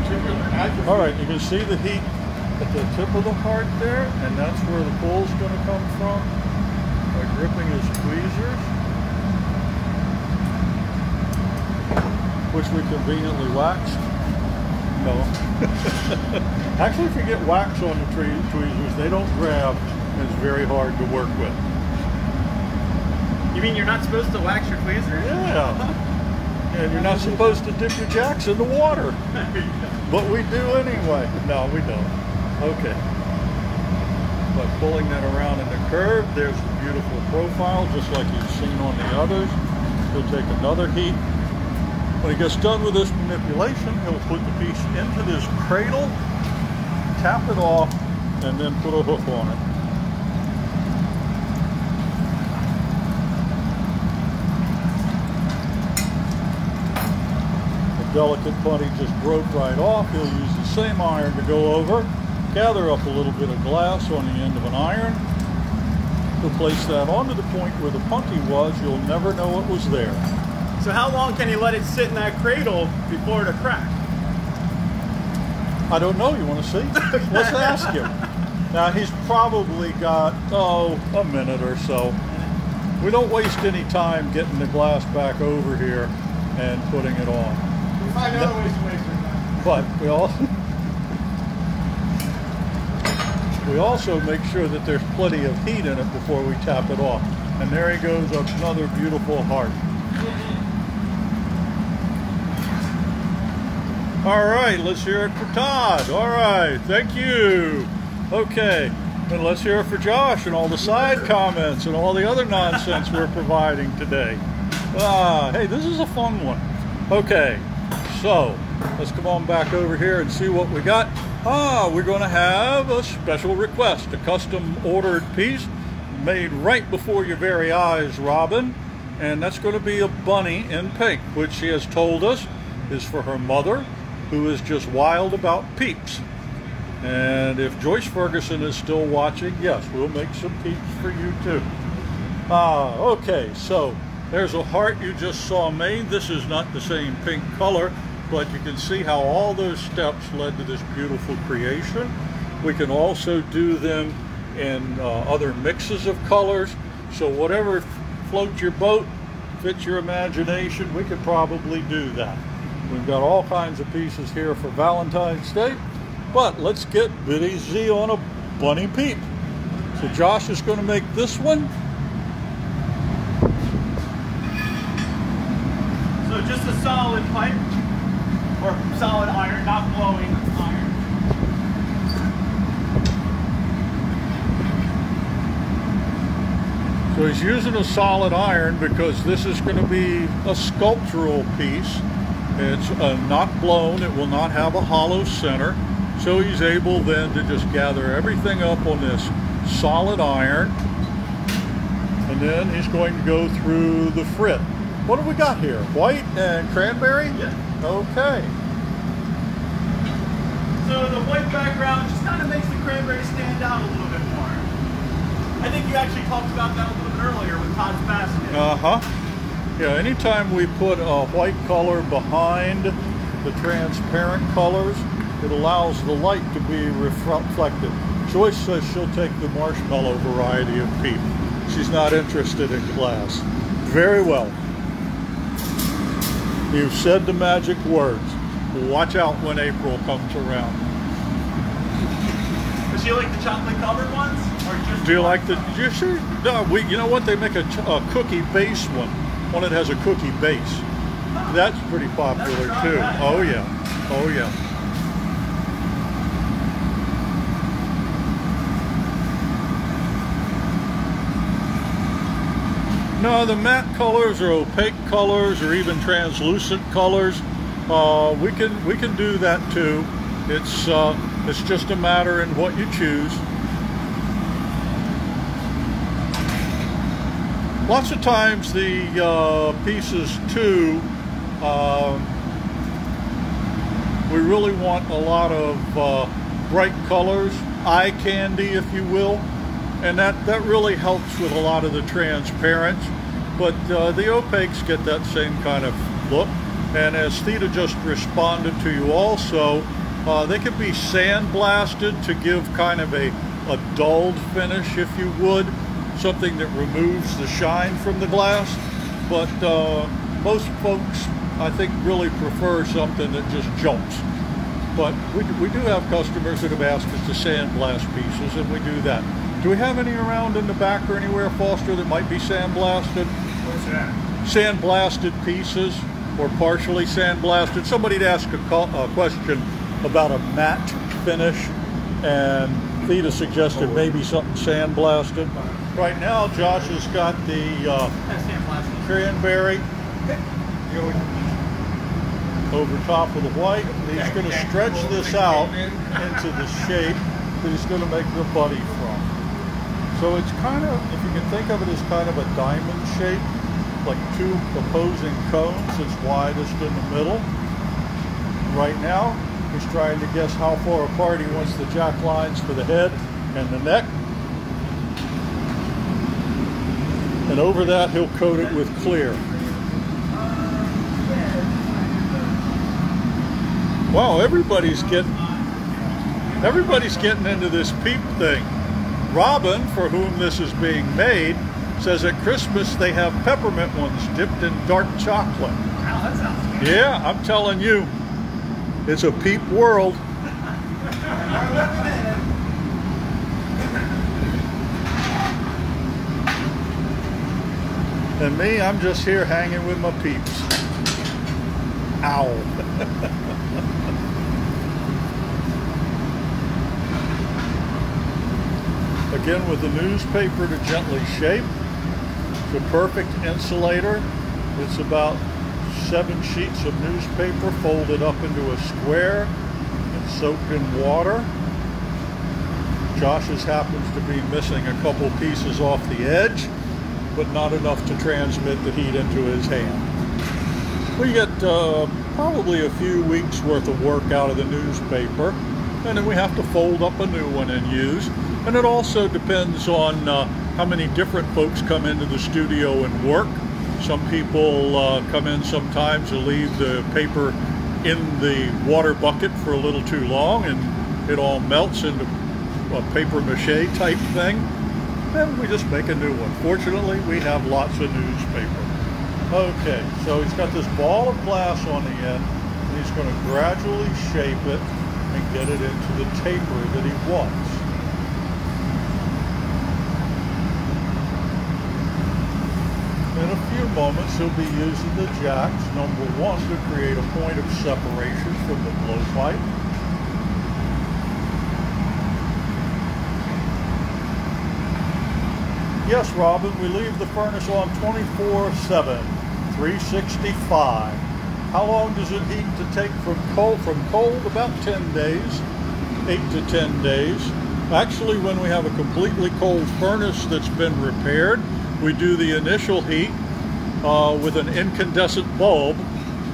ventricular atrophy. All right, you can see the heat at the tip of the heart there, and that's where the pull's going to come from by gripping his tweezers, which we conveniently waxed. No. Actually, if you get wax on the tre- tweezers, they don't grab, and it's very hard to work with. You mean you're not supposed to wax your tweezers? Yeah. And you're not supposed to dip your jacks in the water. But we do anyway. No, we don't. Okay. But pulling that around in the curve, there's the beautiful profile, just like you've seen on the others. He'll take another heat. When he gets done with this manipulation, he'll put the piece into this cradle, tap it off, and then put a hook on it. Delicate punty just broke right off. He'll use the same iron to go over, gather up a little bit of glass on the end of an iron. He'll place that onto the point where the punty was. You'll never know it was there. So how long can you let it sit in that cradle before it'll crack? I don't know. You want to see? Let's ask him. Now he's probably got oh a minute or so. We don't waste any time getting the glass back over here and putting it on. Find other ways to waste time. But we also we also make sure that there's plenty of heat in it before we tap it off. And there he goes, another beautiful heart. All right, let's hear it for Todd. All right, thank you. Okay, and let's hear it for Josh and all the side comments and all the other nonsense we're providing today. Ah, hey, this is a fun one. Okay, so let's come on back over here and see what we got. Ah, we're going to have a special request, a custom ordered piece made right before your very eyes, Robin. And that's going to be a bunny in pink, which she has told us is for her mother, who is just wild about peeps. And if Joyce Ferguson is still watching, yes, we'll make some peeps for you too. Ah, okay, so there's a heart you just saw made. This is not the same pink color, but you can see how all those steps led to this beautiful creation. We can also do them in uh, other mixes of colors. So whatever floats your boat, fits your imagination, we could probably do that. We've got all kinds of pieces here for Valentine's Day, but let's get Biddy Z on a bunny peep. So Josh is going to make this one. So just a solid pipe or solid iron, not blowing iron. So he's using a solid iron because this is going to be a sculptural piece. It's uh, not blown, it will not have a hollow center. So he's able then to just gather everything up on this solid iron. And then he's going to go through the frit. What have we got here? White and cranberry? Yeah. Okay. So the white background just kind of makes the cranberry stand out a little bit more. I think you actually talked about that a little bit earlier with Todd's basket. Uh-huh. Yeah, anytime we put a white color behind the transparent colors, it allows the light to be reflected. Joyce says she'll take the marshmallow variety of peep. She's not interested in glass. Very well. You've said the magic words. Watch out when April comes around. Does she like the chocolate covered ones? Or just Do you like the? Do you sure? No, we. You know what? They make a, a cookie base one. One that has a cookie base. That's pretty popular too. Oh yeah. Oh yeah. No, the matte colors or opaque colors or even translucent colors, uh, we can we can do that too. It's uh, it's just a matter in what you choose. Lots of times the uh, pieces too, um, we really want a lot of uh, bright colors, eye candy, if you will, and that, that really helps with a lot of the transparents. But uh, the opaques get that same kind of look. And as Theta just responded to you also, uh, they can be sandblasted to give kind of a, a dulled finish, if you would, something that removes the shine from the glass. But uh, most folks, I think, really prefer something that just jumps. But we, we do have customers that have asked us to sandblast pieces, and we do that. Do we have any around in the back or anywhere, Foster, that might be sandblasted? What's that? Sandblasted pieces or partially sandblasted? Somebody'd ask a, call, a question about a matte finish, and Theta suggested maybe something sandblasted. Right now, Josh has got the uh, cranberry over top of the white. He's going to stretch this out into the shape that he's going to make the buddy. So it's kind of, if you can think of it as kind of a diamond shape, like two opposing cones it's widest in the middle. Right now, he's trying to guess how far apart he wants the jack lines for the head and the neck. And over that, he'll coat it with clear. Wow, everybody's getting everybody's getting into this peep thing. Robin, for whom this is being made, says at Christmas they have peppermint ones dipped in dark chocolate. Wow, that sounds good. Yeah, I'm telling you, it's a peep world. And me, I'm just here hanging with my peeps. Ow. Again, with the newspaper to gently shape. It's a perfect insulator. It's about seven sheets of newspaper folded up into a square and soaked in water. Josh's happens to be missing a couple pieces off the edge, but not enough to transmit the heat into his hand. We get uh, probably a few weeks worth of work out of the newspaper, and then we have to fold up a new one and use. And it also depends on uh, how many different folks come into the studio and work. Some people uh, come in sometimes and leave the paper in the water bucket for a little too long and it all melts into a paper mache type thing. Then we just make a new one. Fortunately, we have lots of newspaper. Okay, so he's got this ball of glass on the end and he's going to gradually shape it and get it into the taper that he wants. In a few moments, he'll be using the jacks, number one, to create a point of separation from the blowpipe. Yes, Robin, we leave the furnace on 24-7, 365. How long does it heat to take from cold? From cold, about 10 days, 8 to 10 days. Actually, when we have a completely cold furnace that's been repaired, we do the initial heat uh, with an incandescent bulb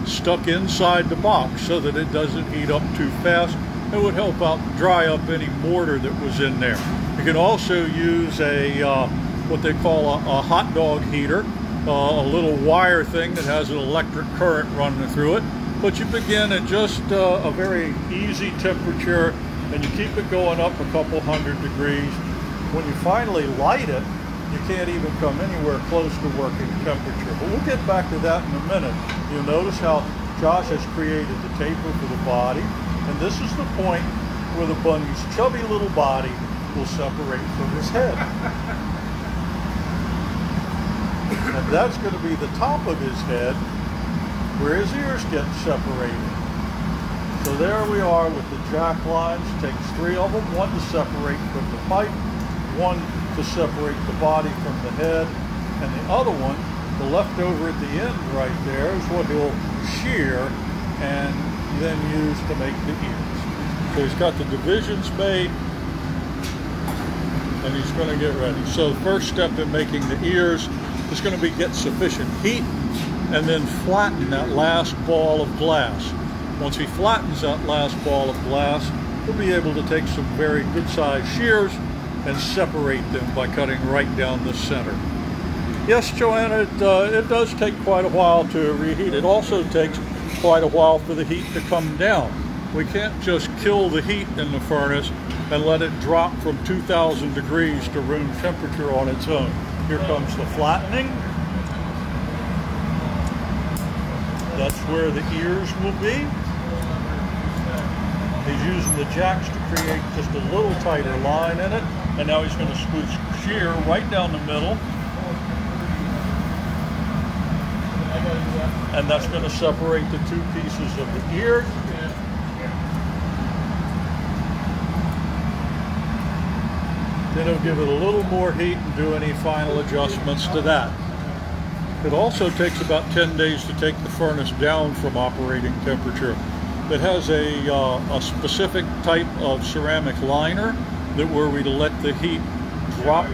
stuck inside the box so that it doesn't heat up too fast. It would help out dry up any mortar that was in there. You can also use a uh, what they call a, a hot dog heater, uh, a little wire thing that has an electric current running through it. But you begin at just uh, a very easy temperature and you keep it going up a couple hundred degrees. When you finally light it, you can't even come anywhere close to working temperature. But we'll get back to that in a minute. You'll notice how Josh has created the taper for the body. And this is the point where the bunny's chubby little body will separate from his head. and that's going to be the top of his head where his ears get separated. So there we are with the jack lines. Takes three of them, one to separate from the pipe, one to separate the body from the head, and the other one, the leftover at the end right there, is what he'll shear and then use to make the ears. So he's got the divisions made, and he's going to get ready. So the first step in making the ears is going to be get sufficient heat and then flatten that last ball of glass. Once he flattens that last ball of glass, he'll be able to take some very good sized shears and separate them by cutting right down the center. Yes, Joanna, it, uh, it does take quite a while to reheat. It also takes quite a while for the heat to come down. We can't just kill the heat in the furnace and let it drop from 2,000 degrees to room temperature on its own. Here comes the flattening. That's where the ears will be. He's using the jacks to create just a little tighter line in it. And now he's going to squish shear right down the middle. And that's going to separate the two pieces of the ear. Then he'll give it a little more heat and do any final adjustments to that. It also takes about 10 days to take the furnace down from operating temperature. It has a, uh, a specific type of ceramic liner that were we to let the heat drop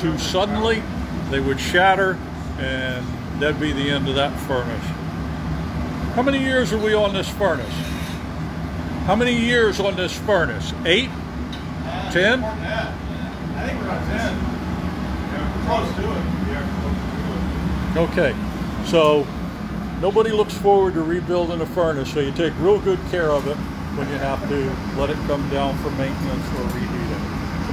too suddenly, they would shatter and that'd be the end of that furnace. How many years are we on this furnace? How many years on this furnace? Eight? Ten? I think we're on 10. Yeah, close to it. Okay, so nobody looks forward to rebuilding a furnace, so you take real good care of it when you have to let it come down for maintenance or reheat it.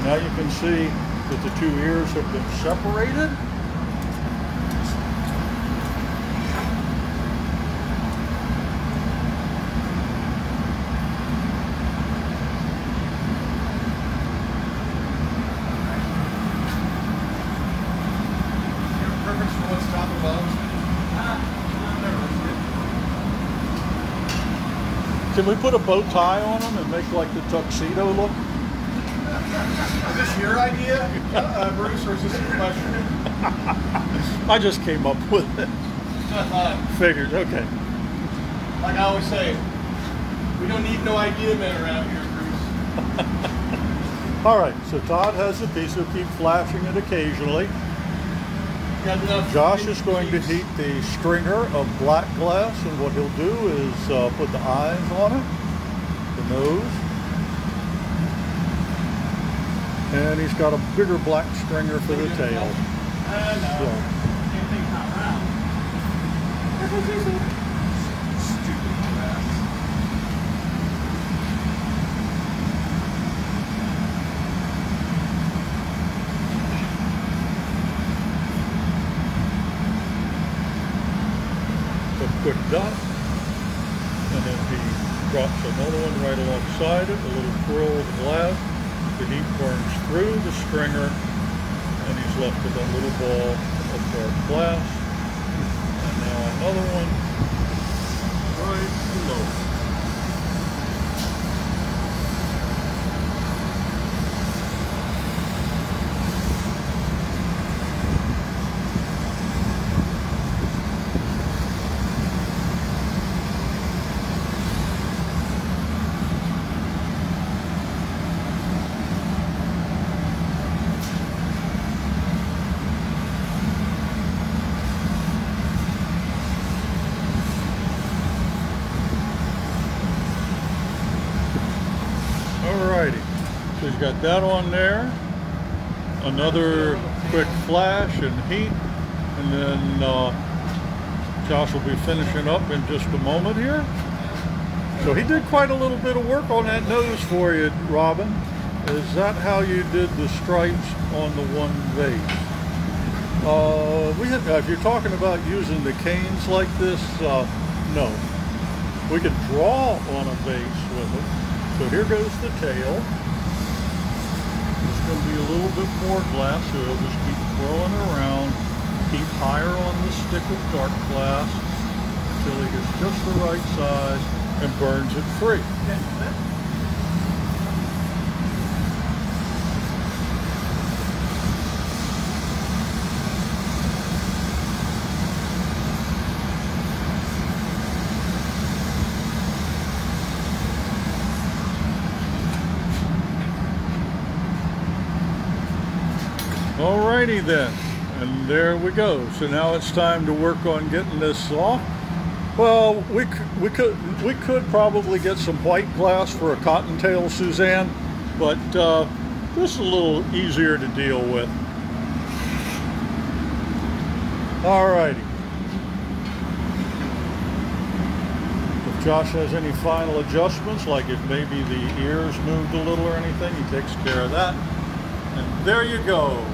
Now you can see that the two ears have been separated. Can we put a bow tie on them and make like the tuxedo look? Is this your idea, uh, Bruce, or is this a question? I just came up with it. Figured, okay. like I always say, we don't need no idea men around here, Bruce. All right, so Todd has a piece. He'll keep flashing it occasionally. Josh is going to heat the stringer of black glass, and what he'll do is uh, put the eyes on it, the nose, and he's got a bigger black stringer for the tail. So, Same thing's not round. Stupid glass. a quick dot, and then he drops another one right alongside it, a little twirl of the glass. The heat burns through the stringer, and he's left with that little ball of dark glass. And now another one right below. it. Alrighty, so he's got that on there. Another quick flash and heat, and then uh, Josh will be finishing up in just a moment here. So he did quite a little bit of work on that nose for you, Robin. Is that how you did the stripes on the one vase? Uh, we had, uh, if you're talking about using the canes like this, uh, no. We could draw on a base with it. So here goes the tail. It's going to be a little bit more glass, so it'll just keep twirling around. Keep higher on the stick of dark glass until it gets just the right size and burns it free. Then, and there we go. So now it's time to work on getting this off. Well, we we could we could probably get some white glass for a cottontail Suzanne, but uh, this is a little easier to deal with. Alrighty. If Josh has any final adjustments, like if maybe the ears moved a little or anything, he takes care of that. And there you go.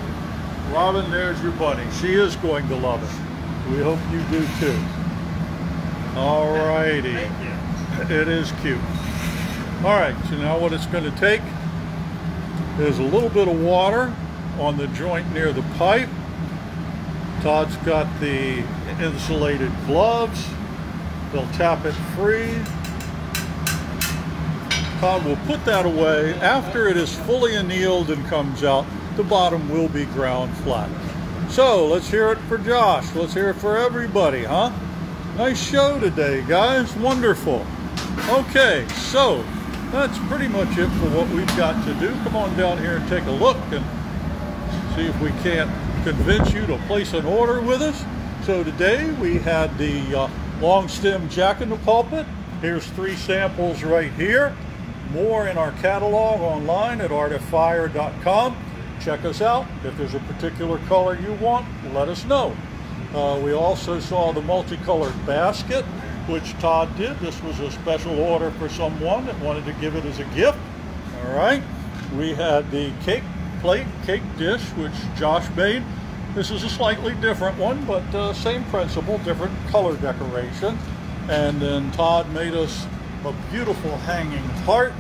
Robin, there's your bunny. She is going to love it. We hope you do too. All righty. It is cute. All right, so now what it's going to take is a little bit of water on the joint near the pipe. Todd's got the insulated gloves. They'll tap it free. Todd will put that away. After it is fully annealed and comes out, the bottom will be ground flat. So let's hear it for Josh. Let's hear it for everybody, huh? Nice show today, guys. Wonderful. Okay, so that's pretty much it for what we've got to do. Come on down here and take a look and see if we can't convince you to place an order with us. So today we had the uh, long stem jack in the pulpit. Here's three samples right here. More in our catalog online at artoffire.com. Check us out. If there's a particular color you want, let us know. Uh, we also saw the multicolored basket, which Todd did. This was a special order for someone that wanted to give it as a gift. All right. We had the cake plate, cake dish, which Josh made. This is a slightly different one, but uh, same principle, different color decoration. And then Todd made us a beautiful hanging heart.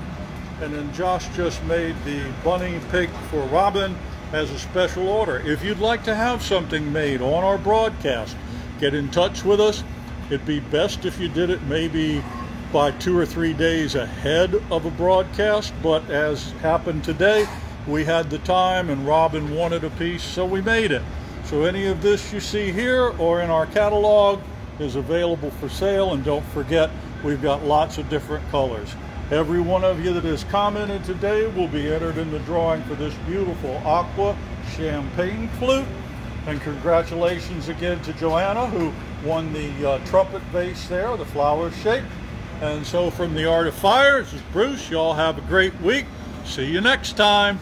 And then Josh just made the bunny pig for Robin as a special order. If you'd like to have something made on our broadcast, get in touch with us. It'd be best if you did it maybe by two or three days ahead of a broadcast, but as happened today, we had the time and Robin wanted a piece, so we made it. So any of this you see here or in our catalog is available for sale, and don't forget, we've got lots of different colors. Every one of you that has commented today will be entered in the drawing for this beautiful aqua champagne flute. And congratulations again to Joanna who won the uh, trumpet vase there, the flower shape. And so from the Art of Fire, this is Bruce. Y'all have a great week. See you next time.